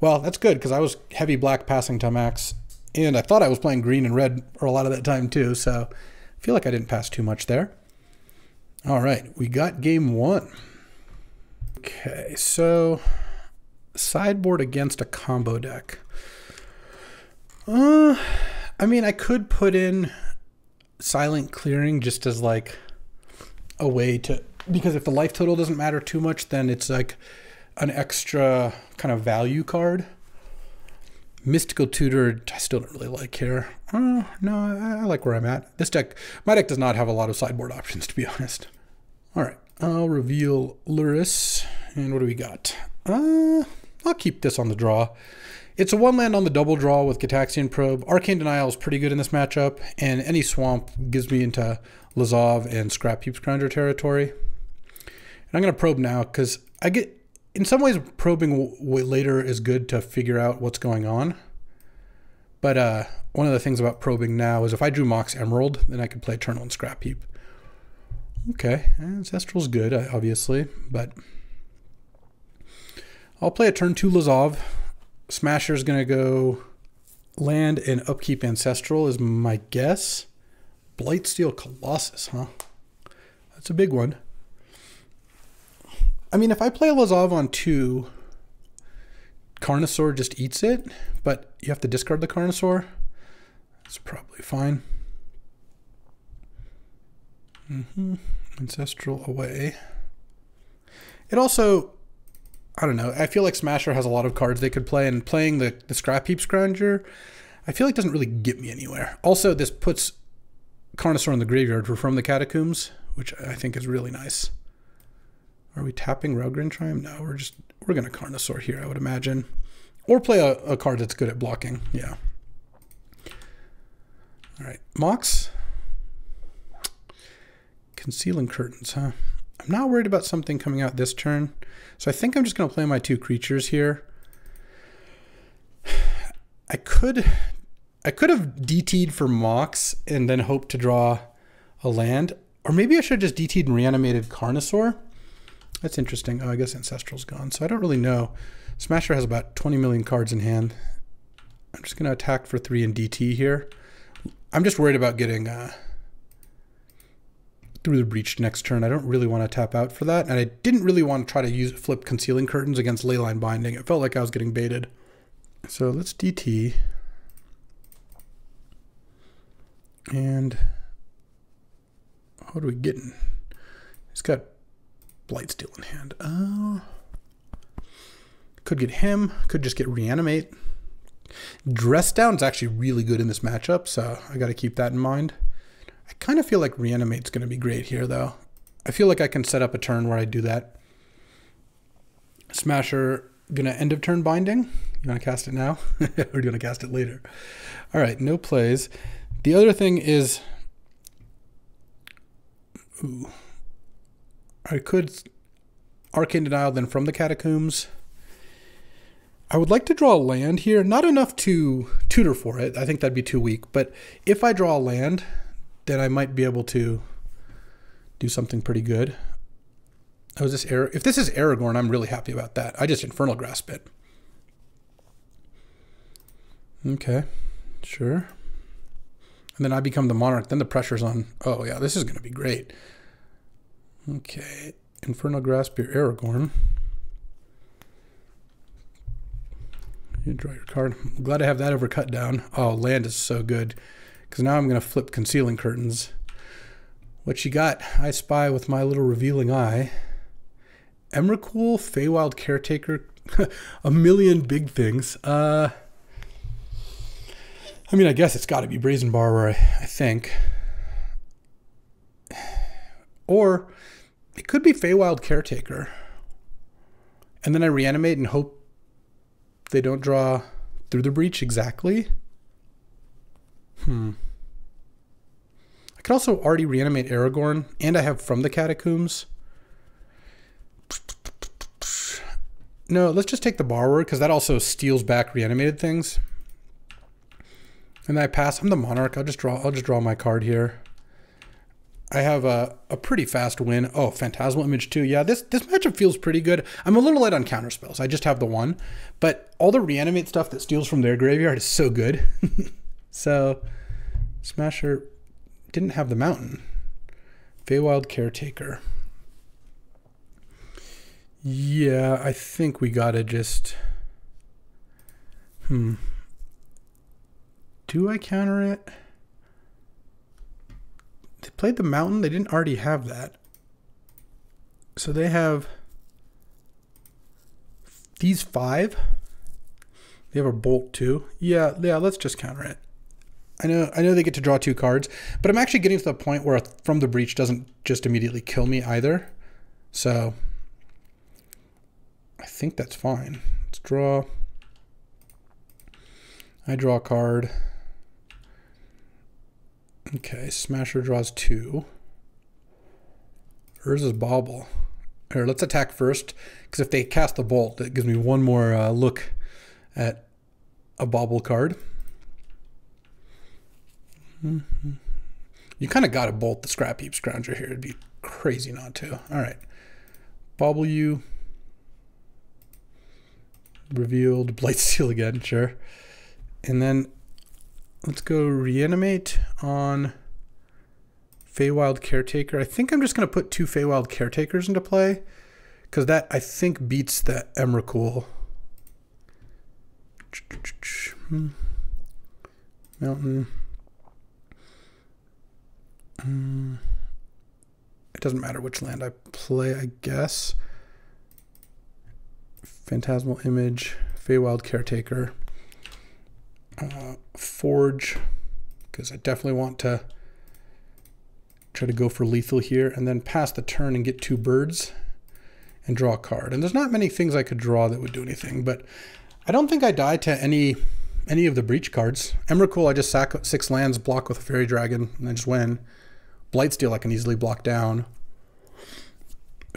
Well, that's good because I was heavy black passing to Max, and I thought I was playing green and red for a lot of that time too. So I feel like I didn't pass too much there. All right, we got game one. Okay, so sideboard against a combo deck. Uh, I mean, I could put in silent clearing just as like a way to because if the life total doesn't matter too much, then it's like an extra kind of value card. Mystical Tutor, I still don't really like here. Uh, no, I, I like where I'm at. This deck, my deck does not have a lot of sideboard options, to be honest. All right, I'll reveal Lurrus. And what do we got? Uh, I'll keep this on the draw. It's a one land on the double draw with Gitaxian Probe. Arcane Denial is pretty good in this matchup, and any swamp gives me into Lazav and Scrap Heap Scrounger territory. And I'm going to probe now because I get, in some ways, probing later is good to figure out what's going on. But uh, one of the things about probing now is if I drew Mox Emerald, then I could play Eternal and Scrap Heap. Okay, Ancestral's good, obviously, but I'll play a turn two Lazav. Smasher's to go land and upkeep Ancestral is my guess. Blightsteel Colossus, huh? That's a big one. I mean, if I play Lazav on two, Carnosaur just eats it, but you have to discard the Carnosaur. That's probably fine. Mm -hmm. Ancestral away. It also I don't know. I feel like Smasher has a lot of cards they could play, and playing the, the Scrap Heap Scrounger, I feel like doesn't really get me anywhere. Also, this puts Carnosaur in the graveyard for From the Catacombs, which I think is really nice. Are we tapping Raugrin Triome? No, we're just we're gonna Carnosaur here, I would imagine. Or play a, a card that's good at blocking. Yeah. All right, Mox. Concealing curtains, huh? I'm not worried about something coming out this turn. So I think I'm just going to play my two creatures here. I could I could have DT'd for Mox and then hope to draw a land. Or maybe I should have just DT'd and reanimated Carnosaur. That's interesting. Oh, I guess Ancestral's gone. So I don't really know. Smasher has about 20 million cards in hand. I'm just going to attack for 3 and DT here. I'm just worried about getting uh, through the breach next turn. I don't really want to tap out for that. And I didn't really want to try to use flip Concealing Curtains against Leyline Binding. It felt like I was getting baited. So let's DT. And what are we getting? He's got Blightsteel in hand. Oh. Could get him. Could just get Reanimate. Dress Down is actually really good in this matchup, so I got to keep that in mind. I kind of feel like Reanimate's going to be great here, though. I feel like I can set up a turn where I do that. Smasher, going to end of turn binding. You want to cast it now? or do you want to cast it later? All right, no plays. The other thing is... Ooh. I could Arcane Denial then from the Catacombs. I would like to draw a land here. Not enough to tutor for it. I think that'd be too weak. But if I draw a land, then I might be able to do something pretty good. Oh, is this Ar If this is Aragorn, I'm really happy about that. I just Infernal Grasp it. Okay, sure. And then I become the monarch. Then the pressure's on. Oh, yeah, this is going to be great. Okay, Infernal Grasp your Aragorn. You draw your card. I'm glad I have that over cut down. Oh, land is so good. Because now I'm going to flip Concealing Curtains. What you got? I spy with my little revealing eye. Emrakul, Feywild Caretaker, a million big things. Uh, I mean, I guess it's got to be Brazen I, I think. Or it could be Feywild Caretaker. And then I reanimate and hope they don't draw through the breach exactly. Hmm. I could also already reanimate Aragorn, and I have From the Catacombs. No, let's just take the Borrower, because that also steals back reanimated things. And I pass. I'm the Monarch. I'll just draw. I'll just draw my card here. I have a, a pretty fast win. Oh, Phantasmal Image too. Yeah, this this matchup feels pretty good. I'm a little light on counter spells. I just have the one, but all the reanimate stuff that steals from their graveyard is so good. so, Smasher didn't have the mountain. Feywild Caretaker. Yeah, I think we gotta just. Hmm. Do I counter it? They played the mountain. They didn't already have that. So they have these five. They have a bolt too. Yeah, yeah, let's just counter it. I know I know they get to draw two cards, but I'm actually getting to the point where from the breach doesn't just immediately kill me either. So I think that's fine. Let's draw. I draw a card. Okay, Smasher draws two. Urza's Bauble. Here, let's attack first, because if they cast the Bolt, it gives me one more uh, look at a Bauble card. Mm -hmm. You kind of got to bolt the Scrap Heap Scrounger here. It'd be crazy not to. All right. You. Revealed. Blightsteel again, sure. And then Let's go reanimate on Feywild Caretaker. I think I'm just going to put two Feywild Caretakers into play because that, I think, beats the Emrakul. Mountain. Um, it doesn't matter which land I play, I guess. Phantasmal Image, Feywild Caretaker uh, forge because I definitely want to try to go for lethal here and then pass the turn and get two birds and draw a card. And there's not many things I could draw that would do anything, but I don't think I die to any any of the breach cards. Emrakul, I just sack six lands, block with a fairy dragon, and I just win. Blightsteel, I can easily block down.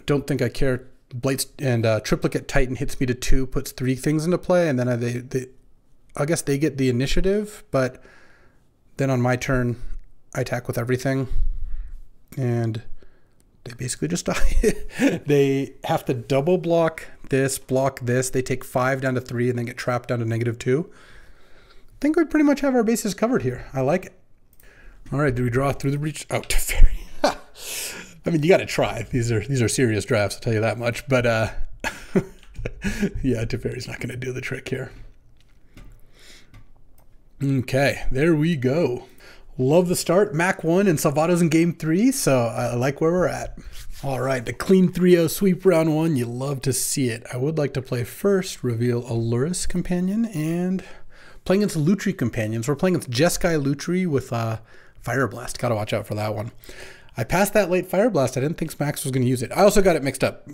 Don't think I care. Blight and uh, Triplicate Titan hits me to two, puts three things into play, and then I, they, they, I guess they get the initiative, but then on my turn, I attack with everything, and they basically just die. they have to double block this, block this. They take five down to three, and then get trapped down to negative two I think we pretty much have our bases covered here. I like it. All right, do we draw through the breach? Oh, Teferi. I mean, you got to try. These are these are serious drafts. I'll tell you that much. But uh, yeah, Teferi's not going to do the trick here. Okay, there we go. Love the start. Mac one and Salvato's in game three, so I like where we're at. All right, the clean 3-0 sweep round one. You love to see it. I would like to play first, reveal Lurrus Companion, and Playing against Lutri companions. We're playing against Jeskai Lutri with uh, Fire Blast. Gotta watch out for that one. I passed that late Fire Blast. I didn't think Max was going to use it. I also got it mixed up.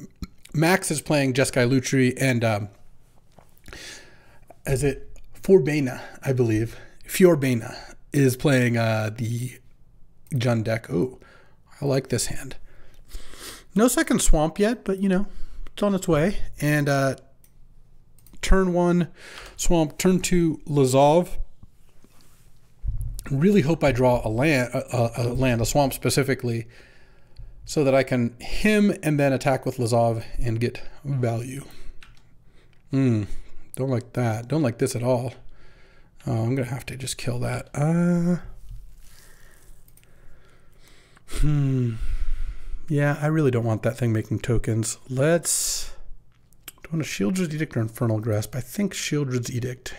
Max is playing Jeskai Lutri and um, is it Forbena, I believe. Fiorbena is playing uh, the Jund deck. Oh, I like this hand. No second swamp yet, but you know, it's on its way. And uh, turn one swamp, turn two Lazav. Really hope I draw a land, a, a, land, a swamp specifically, so that I can Hymn and then attack with Lazav and get value. Hmm, don't like that. Don't like this at all. Oh, I'm gonna have to just kill that. Uh, hmm. Yeah, I really don't want that thing making tokens. Let's do I want a Sheoldred's Edict or Infernal Grasp? I think Sheoldred's Edict.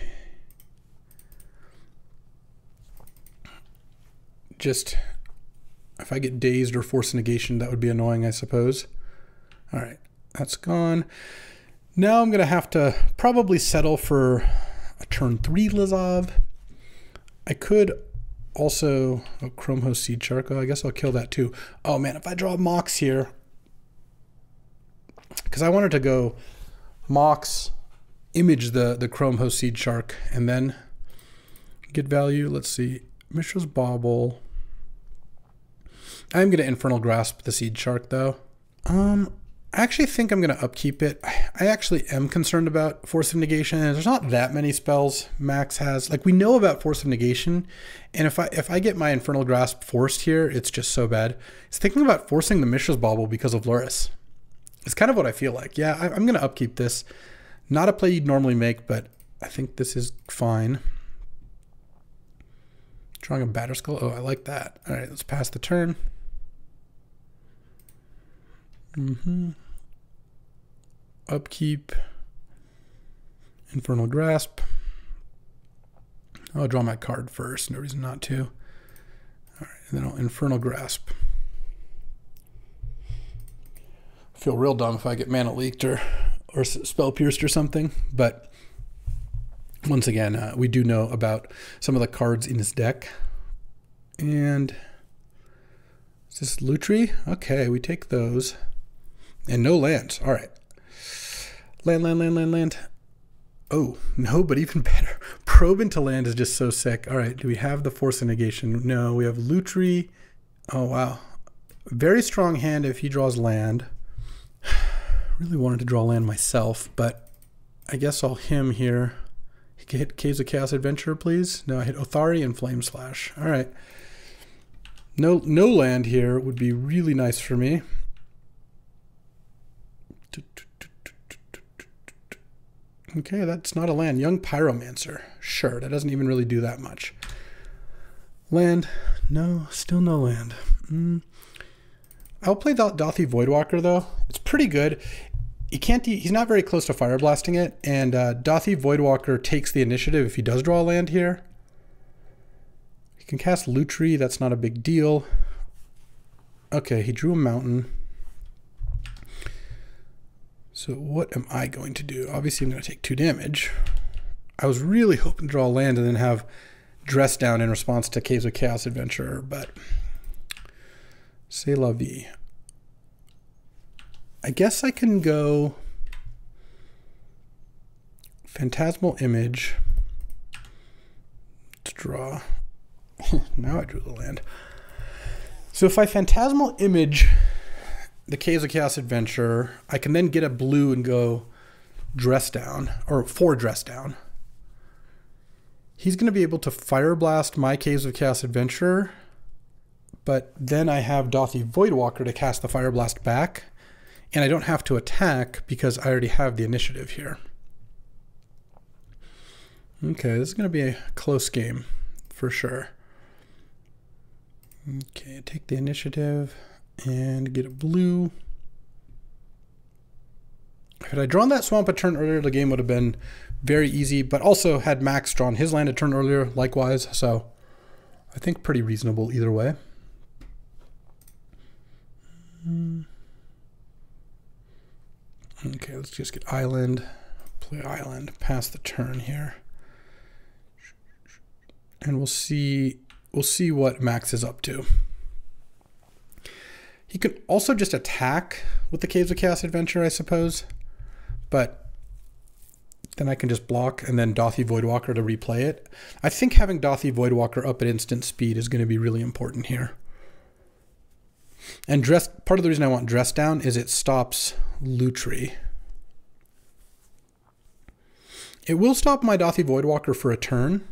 Just, if I get dazed or force negation, that would be annoying, I suppose. All right, that's gone. Now I'm going to have to probably settle for a turn three Lazav. I could also a Chrome Host Seed Charco. I guess I'll kill that too. Oh man, if I draw Mox here, because I wanted to go Mox, image the, the Chrome Host Seedshark, and then get value. Let's see. Mishra's Bauble. I'm going to Infernal Grasp the Seedshark, though. Um, I actually think I'm going to upkeep it. I actually am concerned about Force of Negation. There's not that many spells Max has. Like we know about Force of Negation, and if I if I get my Infernal Grasp forced here, it's just so bad. It's thinking about forcing the Mishra's Bauble because of Lurrus. It's kind of what I feel like. Yeah, I, am going to upkeep this. Not a play you'd normally make, but I think this is fine. Drawing a Batterskull. Oh, I like that. All right, let's pass the turn. Mm-hmm. Upkeep. Infernal Grasp. I'll draw my card first. No reason not to. All right, and then I'll Infernal Grasp feel real dumb if I get mana leaked or or spell pierced or something. But once again, uh, we do know about some of the cards in his deck. And is this Lutri? Okay, we take those. And no lands. All right. Land, land, land, land, land. Oh, no, but even better. Probe into land is just so sick. All right, do we have the Force of Negation? No, we have Lutri. Oh, wow. Very strong hand if he draws land really wanted to draw land myself, but I guess I'll Hymn here. Hit Caves of Chaos Adventure, please. No, I hit Otharri and Flame Slash. All right. No, no land here would be really nice for me. Okay, that's not a land. Young Pyromancer. Sure, that doesn't even really do that much. Land. No, still no land. Mm. I'll play Dauthi Voidwalker though. It's pretty good. He can't. He's not very close to fire blasting it, and uh, Dauthi Voidwalker takes the initiative if he does draw a land here. He can cast Lutri. That's not a big deal. Okay, he drew a mountain. So what am I going to do? Obviously, I'm going to take two damage. I was really hoping to draw land and then have dress down in response to Caves of Chaos Adventurer, but C'est la vie. I guess I can go Phantasmal Image to draw. now I drew the land. So if I Phantasmal Image the Caves of Chaos Adventure, I can then get a blue and go dress down, or four dress down. He's going to be able to Fire Blast my Caves of Chaos Adventure, but then I have Dauthi Voidwalker to cast the Fire Blast back, and I don't have to attack because I already have the initiative here. Okay, this is going to be a close game for sure. Okay, take the initiative and get a blue. Had I'd drawn that swamp a turn earlier, the game would have been very easy, but also had Max drawn his land a turn earlier, likewise, so I think pretty reasonable either way. Okay, let's just get island, play island, pass the turn here. And we'll see we'll see what Max is up to. He could also just attack with the Caves of Chaos Adventure, I suppose. But then I can just block and then Dauthi Voidwalker to replay it. I think having Dauthi Voidwalker up at instant speed is going to be really important here. And dress part of the reason I want dress down is it stops Lutri. It will stop my Dauthi Voidwalker for a turn,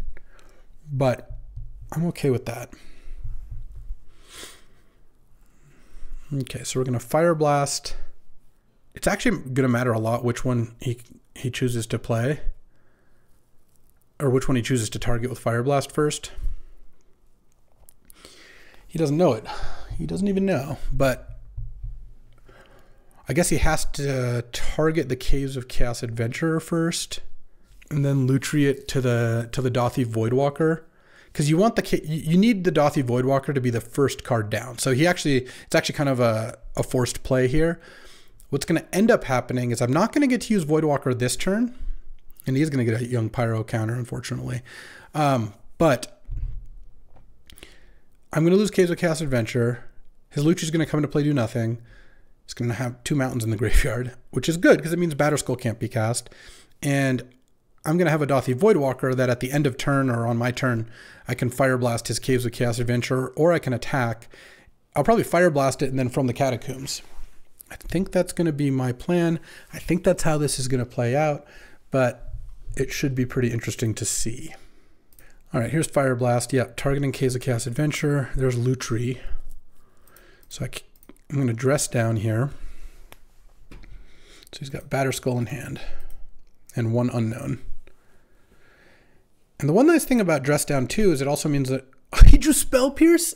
but I'm okay with that. Okay, so we're going to Fire Blast. It's actually going to matter a lot which one he, he chooses to play. Or which one he chooses to target with Fire Blast first. He doesn't know it. He doesn't even know. But I guess he has to target the Caves of Chaos Adventurer first. And then Lutri it to the to the Dauthi Voidwalker because you want the you need the Dauthi Voidwalker to be the first card down. So he actually it's actually kind of a, a forced play here. What's going to end up happening is I'm not going to get to use Voidwalker this turn, and he's going to get a young Pyro counter, unfortunately. Um, but I'm going to lose Caves of Chaos Adventure. His Lutri's going to come into play, do nothing. He's going to have two mountains in the graveyard, which is good because it means Batterskull can't be cast. And I'm going to have a Dauthi Voidwalker that at the end of turn or on my turn, I can Fire Blast his Caves of Chaos Adventure, or I can attack. I'll probably Fire Blast it and then from the Catacombs. I think that's going to be my plan. I think that's how this is going to play out, but it should be pretty interesting to see. All right, here's Fire Blast. Yep, targeting Caves of Chaos Adventure. There's Lutri. So I, I'm going to dress down here. So he's got Batterskull in hand and one unknown. And the one nice thing about Dress Down 2 is it also means that he drew Spell Pierce?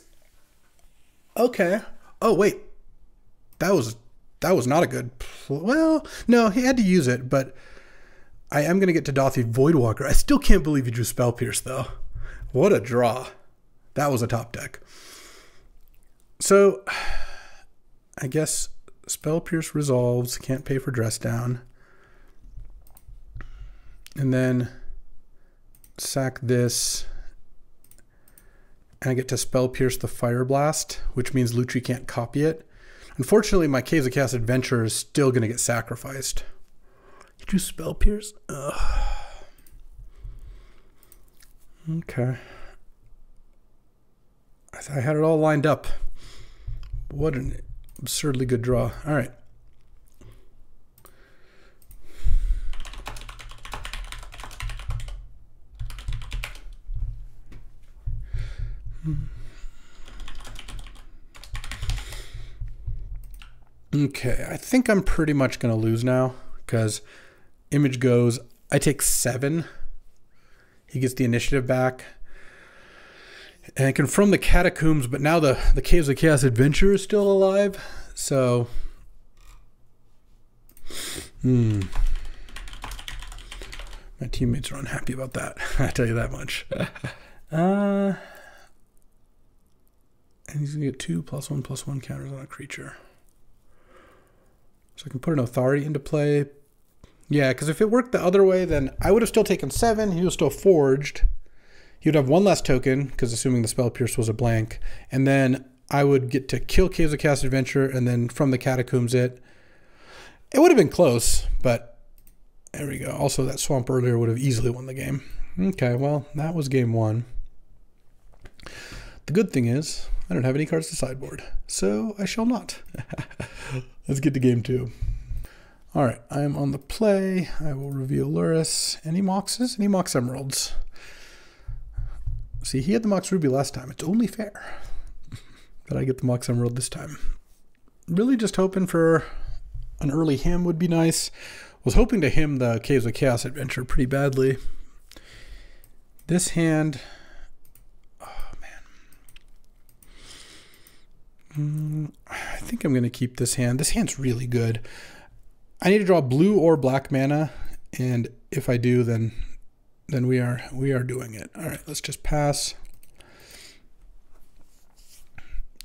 Okay. Oh wait. That was that was not a good well, no, he had to use it, but I am gonna get to Dauthi Voidwalker. I still can't believe he drew Spell Pierce though. What a draw. That was a top deck. So I guess Spell Pierce resolves, can't pay for dress down. And then sack this. And I get to spell pierce the fire blast, which means Lutri can't copy it. Unfortunately, my Caves of Chaos adventure is still going to get sacrificed. Did you spell pierce? Ugh. Okay. I, I had it all lined up. What an absurdly good draw. All right. Okay, I think I'm pretty much going to lose now because image goes. I take seven. He gets the initiative back. And I confirm the catacombs, but now the, the Caves of Chaos Adventure is still alive. So, hmm. My teammates are unhappy about that. I tell you that much. uh, and he's going to get two plus one plus one counters on a creature. So I can put an authority into play. Yeah, because if it worked the other way, then I would have still taken seven. He was still forged. He would have one less token, because assuming the spell pierce was a blank. And then I would get to kill Caves of Chaos Adventure, and then from the catacombs it. It would have been close, but there we go. Also, that swamp earlier would have easily won the game. Okay, well, that was game one. The good thing is, I don't have any cards to sideboard, so I shall not. Let's get to game two. All right, I am on the play. I will reveal Lurrus. Any Moxes? Any Mox Emeralds? See, he had the Mox Ruby last time. It's only fair that I get the Mox Emerald this time. Really just hoping for an early Hymn would be nice. Was hoping to Hymn the Caves of Chaos adventure pretty badly. This hand, oh man. Mm, I think I'm going to keep this hand. This hand's really good. I need to draw blue or black mana, and if I do, then then we are we are doing it. All right, let's just pass.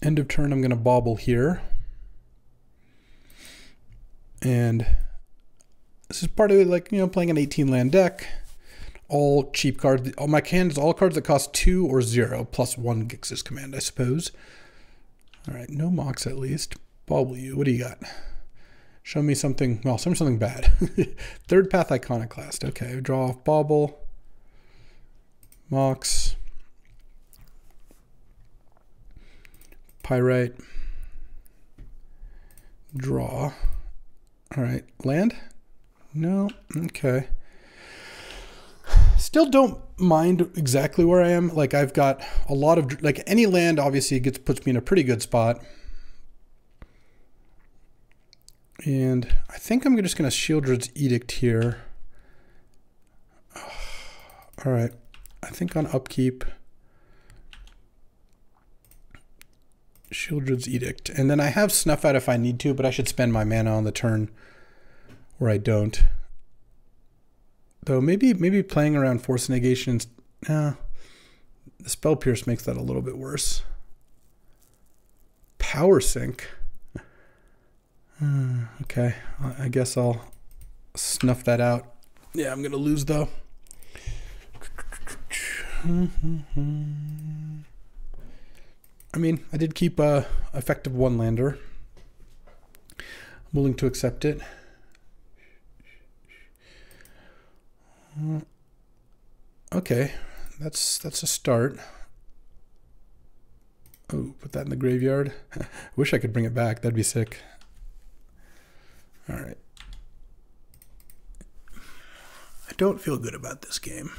End of turn, I'm going to Bauble here. And this is part of it, like, you know, playing an 18 land deck. All cheap cards. All my cans, all cards that cost two or zero, plus one Gix's command, I suppose. All right, no Mox at least. You. What do you got? Show me something, well, show me something bad. Third Path Iconoclast. Okay, draw off Bauble. Mox. Pyrite. Draw. All right, land? No, okay. Still don't mind exactly where I am. Like I've got a lot of, like any land obviously gets puts me in a pretty good spot. And I think I'm just going to Sheoldred's Edict here. All right. I think on upkeep, Sheoldred's Edict. And then I have Snuff Out if I need to, but I should spend my mana on the turn where I don't. Though maybe maybe playing around Force Negations, uh, the Spell Pierce makes that a little bit worse. Power Sink. Hmm, okay, I guess I'll snuff that out. Yeah, I'm gonna lose though. I mean, I did keep a effective one lander. I'm willing to accept it. Uh, okay, that's that's a start. Oh, put that in the graveyard. Wish I could bring it back. That'd be sick. All right. I don't feel good about this game.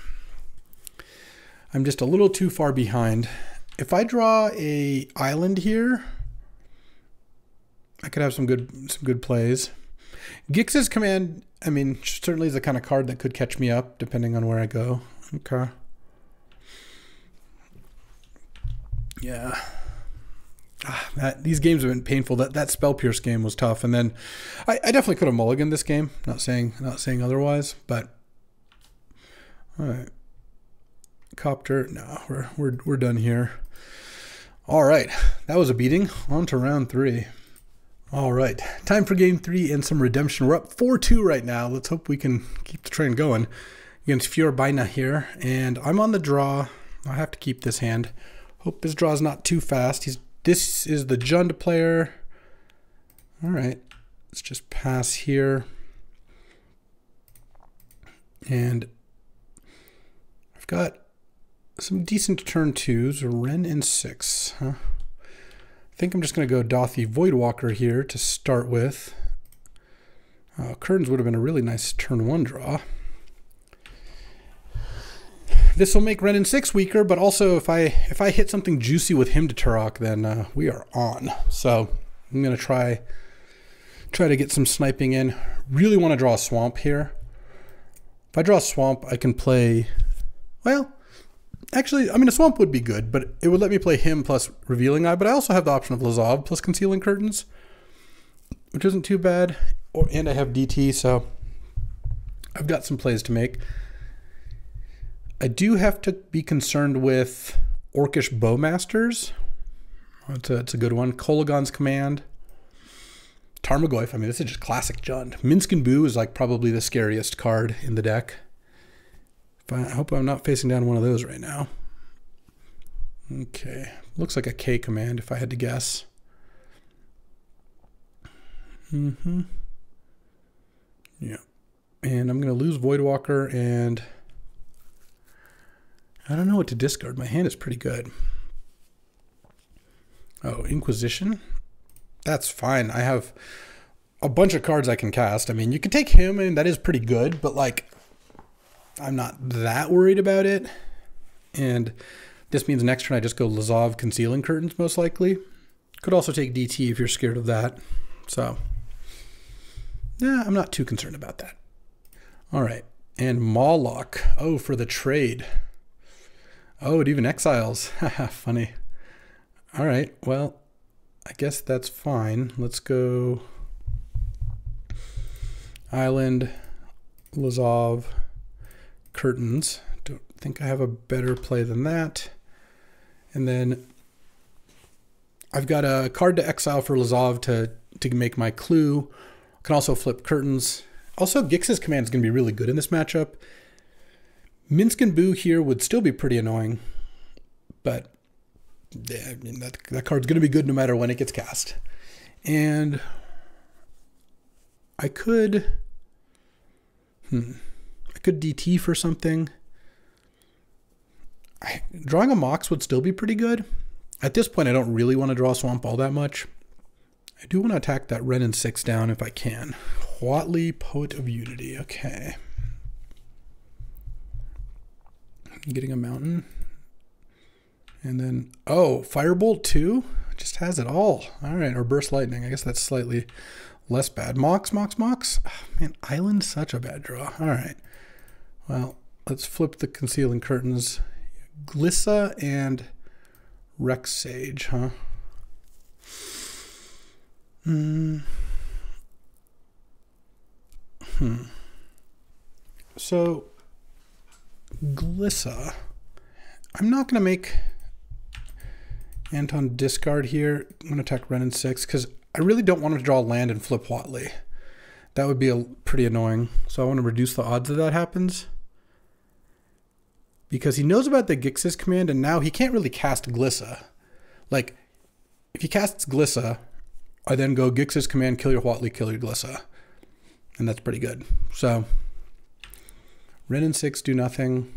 I'm just a little too far behind. If I draw a island here, I could have some good some good plays. Gix's command, I mean, certainly is the kind of card that could catch me up depending on where I go. Okay. Yeah ah, that, these games have been painful. That that spell pierce game was tough, and then I, I definitely could have mulliganed this game. Not saying not saying otherwise, but all right. Copter, no, we're we're we're done here. All right, that was a beating. On to round three. All right, time for game three and some redemption. We're up 4 2 right now. Let's hope we can keep the train going against Fiorbina here. And I'm on the draw. I have to keep this hand. Hope his draw is not too fast. He's this is the Jund player. All right, let's just pass here. And I've got some decent turn twos, Wrenn and six. Huh? I think I'm just going to go Dauthi Voidwalker here to start with. Uh, Curtains would have been a really nice turn one draw. This will make Wrenn and six weaker, but also if I if I hit something juicy with Hymn to Tourach, then uh, we are on. So I'm gonna try try to get some sniping in. Really want to draw a swamp here. If I draw a swamp, I can play. Well, actually, I mean a swamp would be good, but it would let me play Hymn plus revealing eye. But I also have the option of Lazav plus concealing curtains, which isn't too bad. Or and I have DT, so I've got some plays to make. I do have to be concerned with Orcish Bowmasters. It's a, a good one. Kolaghan's Command. Tarmogoyf. I mean, this is just classic Jund. Minsc and Boo is like probably the scariest card in the deck. I, I hope I'm not facing down one of those right now. Okay. Looks like a K command if I had to guess. Mm-hmm. Yeah. And I'm going to lose Voidwalker and I don't know what to discard. My hand is pretty good. Oh, Inquisition? That's fine. I have a bunch of cards I can cast. I mean, you can take Hymn, and that is pretty good, but like, I'm not that worried about it. And this means next turn I just go Lazav Concealing Curtains, most likely. Could also take DT if you're scared of that. So, yeah, I'm not too concerned about that. All right. And Mawloc. Oh, for the trade. Oh, it even exiles. Funny. All right. Well, I guess that's fine. Let's go Island, Lazav, Curtains. Don't think I have a better play than that. And then I've got a card to exile for Lazav to, to make my clue. Can also flip Curtains. Also, Gix's command is going to be really good in this matchup. Minsc and Boo here would still be pretty annoying, but yeah, I mean that that card's going to be good no matter when it gets cast. And I could, hmm, Could DT for something. I, drawing a Mox would still be pretty good. At this point, I don't really want to draw Swamp all that much. I do want to attack that Wrenn and 6 down if I can. Huatli, Poet of Unity. Okay. Getting a mountain. And then, oh, Firebolt 2? Just has it all. All right, or Burst Lightning. I guess that's slightly less bad. Mox, Mox, Mox. Oh, man, Island's such a bad draw. All right. Well, let's flip the Concealing Curtains. Glissa and Rex Sage, huh? Hmm. Hmm. So, Glissa. I'm not going to make Anton discard here. I'm going to attack Wrenn and 6 because I really don't want him to draw land and flip Huatli. That would be a, pretty annoying. So I want to reduce the odds that that happens. Because he knows about the Gix's command and now he can't really cast Glissa. Like, if he casts Glissa, I then go Gix's command, kill your Huatli, kill your Glissa. And that's pretty good. So, Wrenn and 6 do nothing.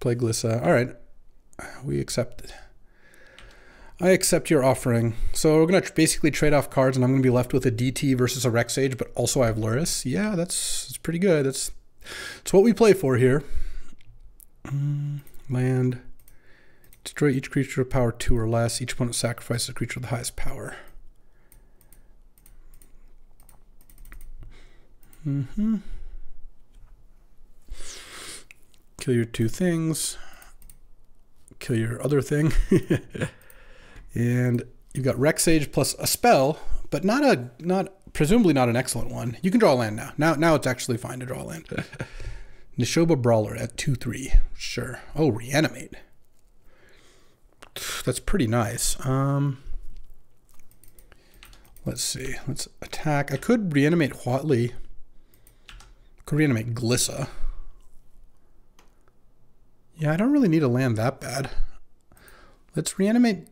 Play Glissa. All right. We accept it. I accept your offering. So we're going to basically trade off cards, and I'm going to be left with a DT versus a Rex Sage, but also I have Lurrus. Yeah, that's, that's pretty good. That's, that's what we play for here. Mm, land. Destroy each creature of power 2 or less. Each opponent sacrifices a creature of the highest power. Mm-hmm. Kill your two things. Kill your other thing. and you've got Rex Sage plus a spell, but not a not presumably not an excellent one. You can draw a land now. Now now it's actually fine to draw a land. Nishoba Brawler at 2-3. Sure. Oh, reanimate. That's pretty nice. Um Let's see. Let's attack. I could reanimate Huatli. Could reanimate Glissa. Yeah, I don't really need a land that bad. Let's reanimate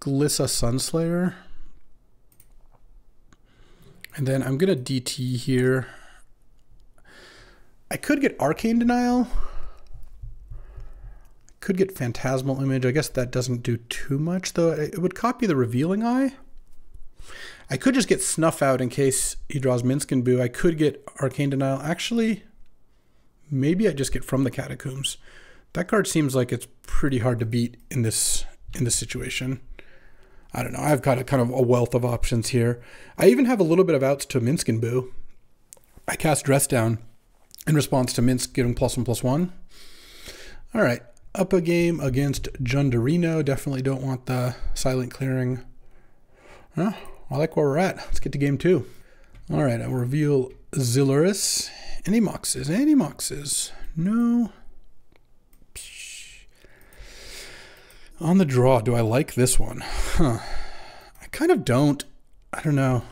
Glissa Sunslayer. And then I'm going to DT here. I could get Arcane Denial. Could get Phantasmal Image. I guess that doesn't do too much, though. It would copy the Revealing Eye. I could just get Snuff out in case he draws Minsc and Boo. I could get Arcane Denial. Actually, maybe I just get From the Catacombs. That card seems like it's pretty hard to beat in this in this situation. I don't know. I've got a kind of a wealth of options here. I even have a little bit of outs to Minsc and Boo. I cast Dress Down in response to Minsc giving plus one plus one. All right. Up a game against Junderino. Definitely don't want the silent clearing. Huh? I like where we're at. Let's get to game two. All right. I'll reveal Zillaris. Any moxes? Any moxes? No. On the draw, do I like this one? Huh. I kind of don't. I don't know.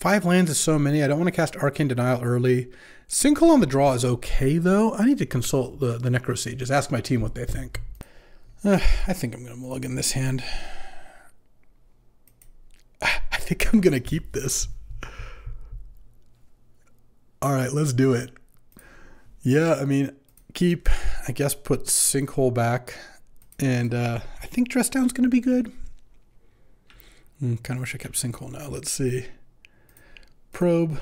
Five lands is so many. I don't want to cast Arcane Denial early. Sinkhole on the draw is okay, though. I need to consult the, the Necro Just ask my team what they think. Uh, I think I'm going to mulligan this hand. I think I'm going to keep this. All right, let's do it. Yeah, I mean, keep, I guess, put Sinkhole back. And uh, I think Dress Down's going to be good. Mm, kind of wish I kept Sinkhole now. Let's see. Probe.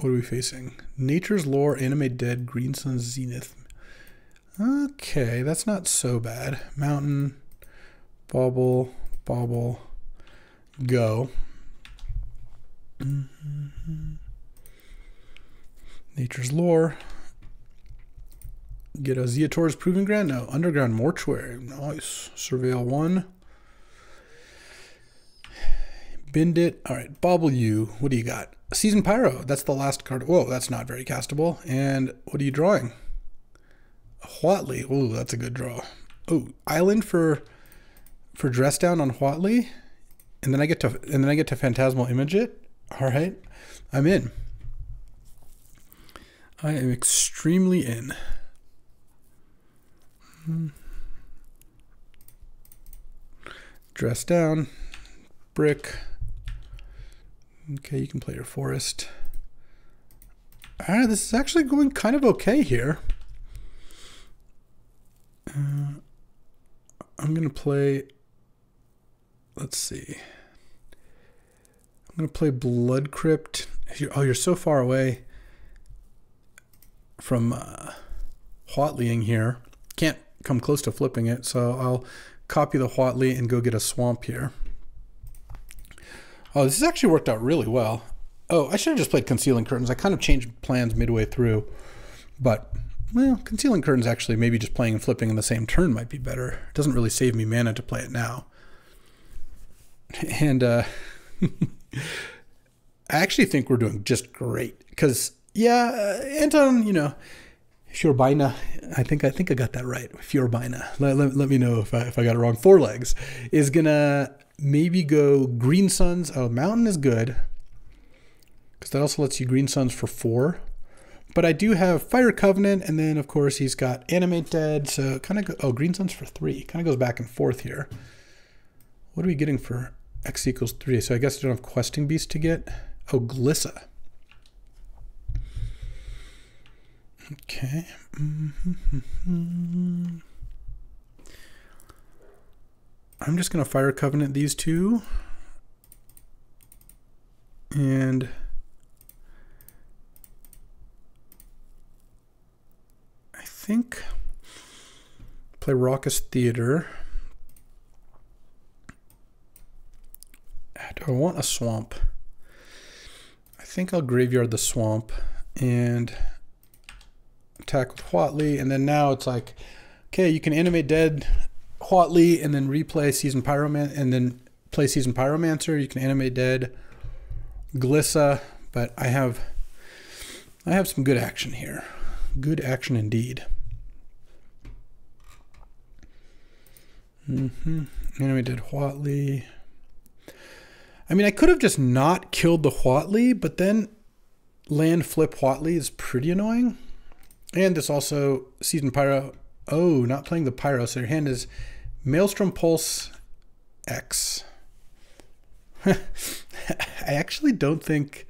What are we facing? Nature's Lore, Animate Dead, Green Sun, Zenith. Okay, that's not so bad. Mountain, Bauble, Bauble, Go. Mm -hmm. Nature's Lore. Get a Ziatora's Proving Ground? No. Underground Mortuary. Nice. Surveil 1. Bend it. All right. Bauble you. What do you got? Season Pyro. That's the last card. Whoa, that's not very castable. And what are you drawing? Huatli. Oh, that's a good draw. Oh, Island for for dress down on Huatli. And then I get to and then I get to Phantasmal Image it. All right. I'm in. I am extremely in. Dress down. Brick. Okay, you can play your forest. Ah, this is actually going kind of okay here. Uh, I'm going to play... Let's see. I'm going to play Blood Crypt. You're, oh, you're so far away from uh, here. Come close to flipping it, so I'll copy the Huatli and go get a swamp here. Oh, this has actually worked out really well. Oh, I should have just played Concealing Curtains. I kind of changed plans midway through. But, well, Concealing Curtains actually, maybe just playing and flipping in the same turn might be better. It doesn't really save me mana to play it now. And, uh, I actually think we're doing just great. Because, yeah, uh, Anton, you know, Fiorbina, I think I think I got that right. Fiorbina. Let, let, let me know if I, if I got it wrong. Four legs is gonna maybe go Green Suns. Oh, Mountain is good because that also lets you Green Suns for four. But I do have Fire Covenant, and then of course he's got Animate Dead. So kind of oh Green Suns for three. Kind of goes back and forth here. What are we getting for X equals three? So I guess I don't have Questing Beast to get. Oh Glissa. Okay. Mm -hmm. I'm just going to Fire Covenant these two. And I think play Raucous Theater. Do I want a swamp? I think I'll graveyard the swamp and attack with Huatli, and then now it's like, okay, you can animate dead Huatli and then replay Season Pyroman and then play Season Pyromancer. You can animate dead Glissa, but I have I have some good action here. Good action indeed. Mm-hmm. Animate dead Huatli. I mean, I could have just not killed the Huatli, but then land flip Huatli is pretty annoying. And this also Season Pyro. Oh, not playing the Pyro. So your hand is Maelstrom Pulse X. I actually don't think.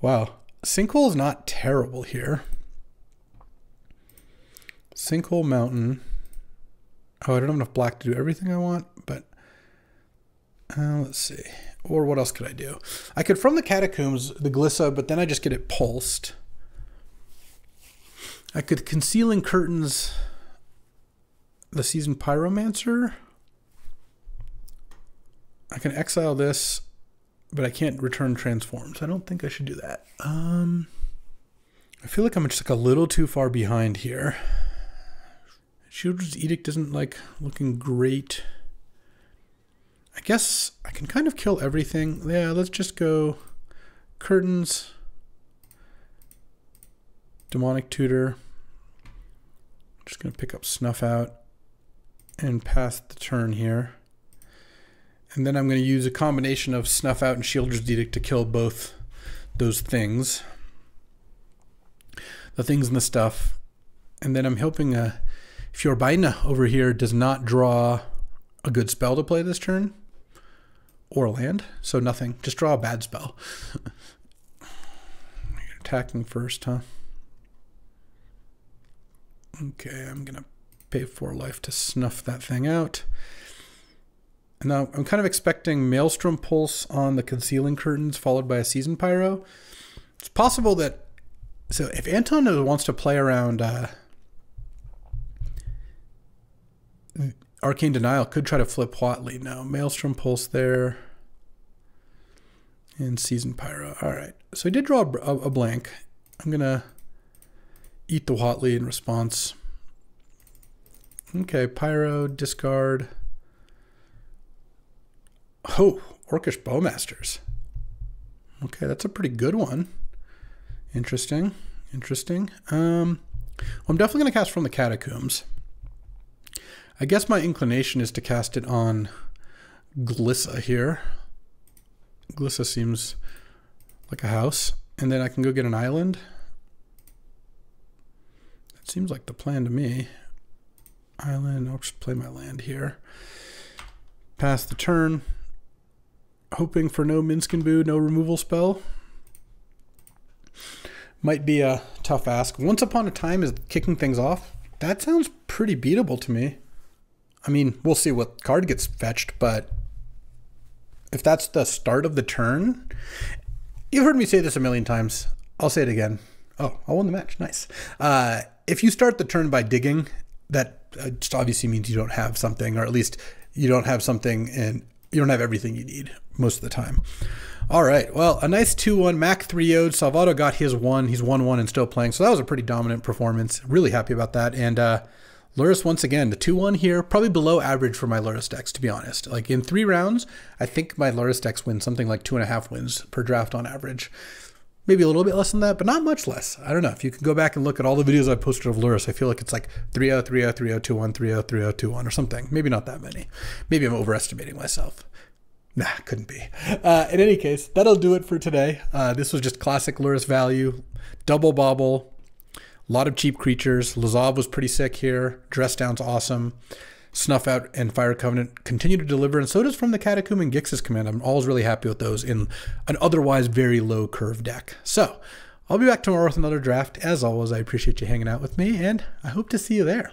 Wow. Sinkhole is not terrible here. Sinkhole Mountain. Oh, I don't have enough black to do everything I want, but uh, let's see. Or what else could I do? I could from the catacombs the Glissa, but then I just get it pulsed. I could concealing curtains the season pyromancer. I can exile this, but I can't return transforms. I don't think I should do that. Um, I feel like I'm just like a little too far behind here. Sheoldred's Edict isn't like looking great. I guess I can kind of kill everything. Yeah, let's just go curtains, demonic tutor. I'm just gonna pick up snuff out and pass the turn here. And then I'm going to use a combination of Snuff Out and Sheoldred's Edict to kill both those things. The things and the stuff. And then I'm hoping uh, Fiorbina over here does not draw a good spell to play this turn. or land, so nothing. Just draw a bad spell. attacking first, huh? Okay, I'm gonna pay four life to snuff that thing out. And now, I'm kind of expecting Maelstrom Pulse on the Concealing Curtains, followed by a Season Pyro. It's possible that... So, if Anton wants to play around... Uh, Arcane Denial could try to flip Huatli. No, Maelstrom Pulse there. And Season Pyro. All right. So I did draw a, a blank. I'm going to eat the Huatli in response. Okay, Pyro, discard. Oh, Orcish Bowmasters. Okay, that's a pretty good one. Interesting. Interesting. Um, well, I'm definitely going to cast from the Catacombs. I guess my inclination is to cast it on Glissa here. Glissa seems like a house. And then I can go get an island. Seems like the plan to me. Island, I'll just play my land here. Pass the turn. Hoping for no Minsc and Boo, no removal spell. Might be a tough ask. Once Upon a Time is kicking things off. That sounds pretty beatable to me. I mean, we'll see what card gets fetched, but if that's the start of the turn, you've heard me say this a million times. I'll say it again. Oh, I won the match. Nice. Uh, if you start the turn by digging, that uh, just obviously means you don't have something, or at least you don't have something and you don't have everything you need most of the time. All right. Well, a nice 2 1. Mac 3 0'd. Salvato got his one. He's 1 1 and still playing. So that was a pretty dominant performance. Really happy about that. And, uh, Lurrus, once again, the 2 1 here, probably below average for my Lurrus decks, to be honest. Like in three rounds, I think my Lurrus decks win something like two and a half wins per draft on average. Maybe a little bit less than that, but not much less. I don't know. If you can go back and look at all the videos I posted of Lurrus, I feel like it's like 3 0, 3 0, 3 0, 2 1, 3 0, 3 0, 2 1, or something. Maybe not that many. Maybe I'm overestimating myself. Nah, couldn't be. Uh, in any case, that'll do it for today. Uh, this was just classic Lurrus value, double Bauble, a lot of cheap creatures. Lazav was pretty sick here. Dress Down's awesome. Snuff Out and Fire Covenant continue to deliver, and so does From the Catacomb and Gix's Command. I'm always really happy with those in an otherwise very low curve deck. So, I'll be back tomorrow with another draft. As always, I appreciate you hanging out with me, and I hope to see you there.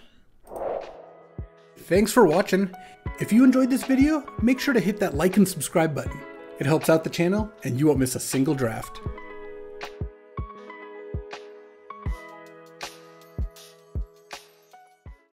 Thanks for watching. If you enjoyed this video, make sure to hit that like and subscribe button. It helps out the channel, and you won't miss a single draft.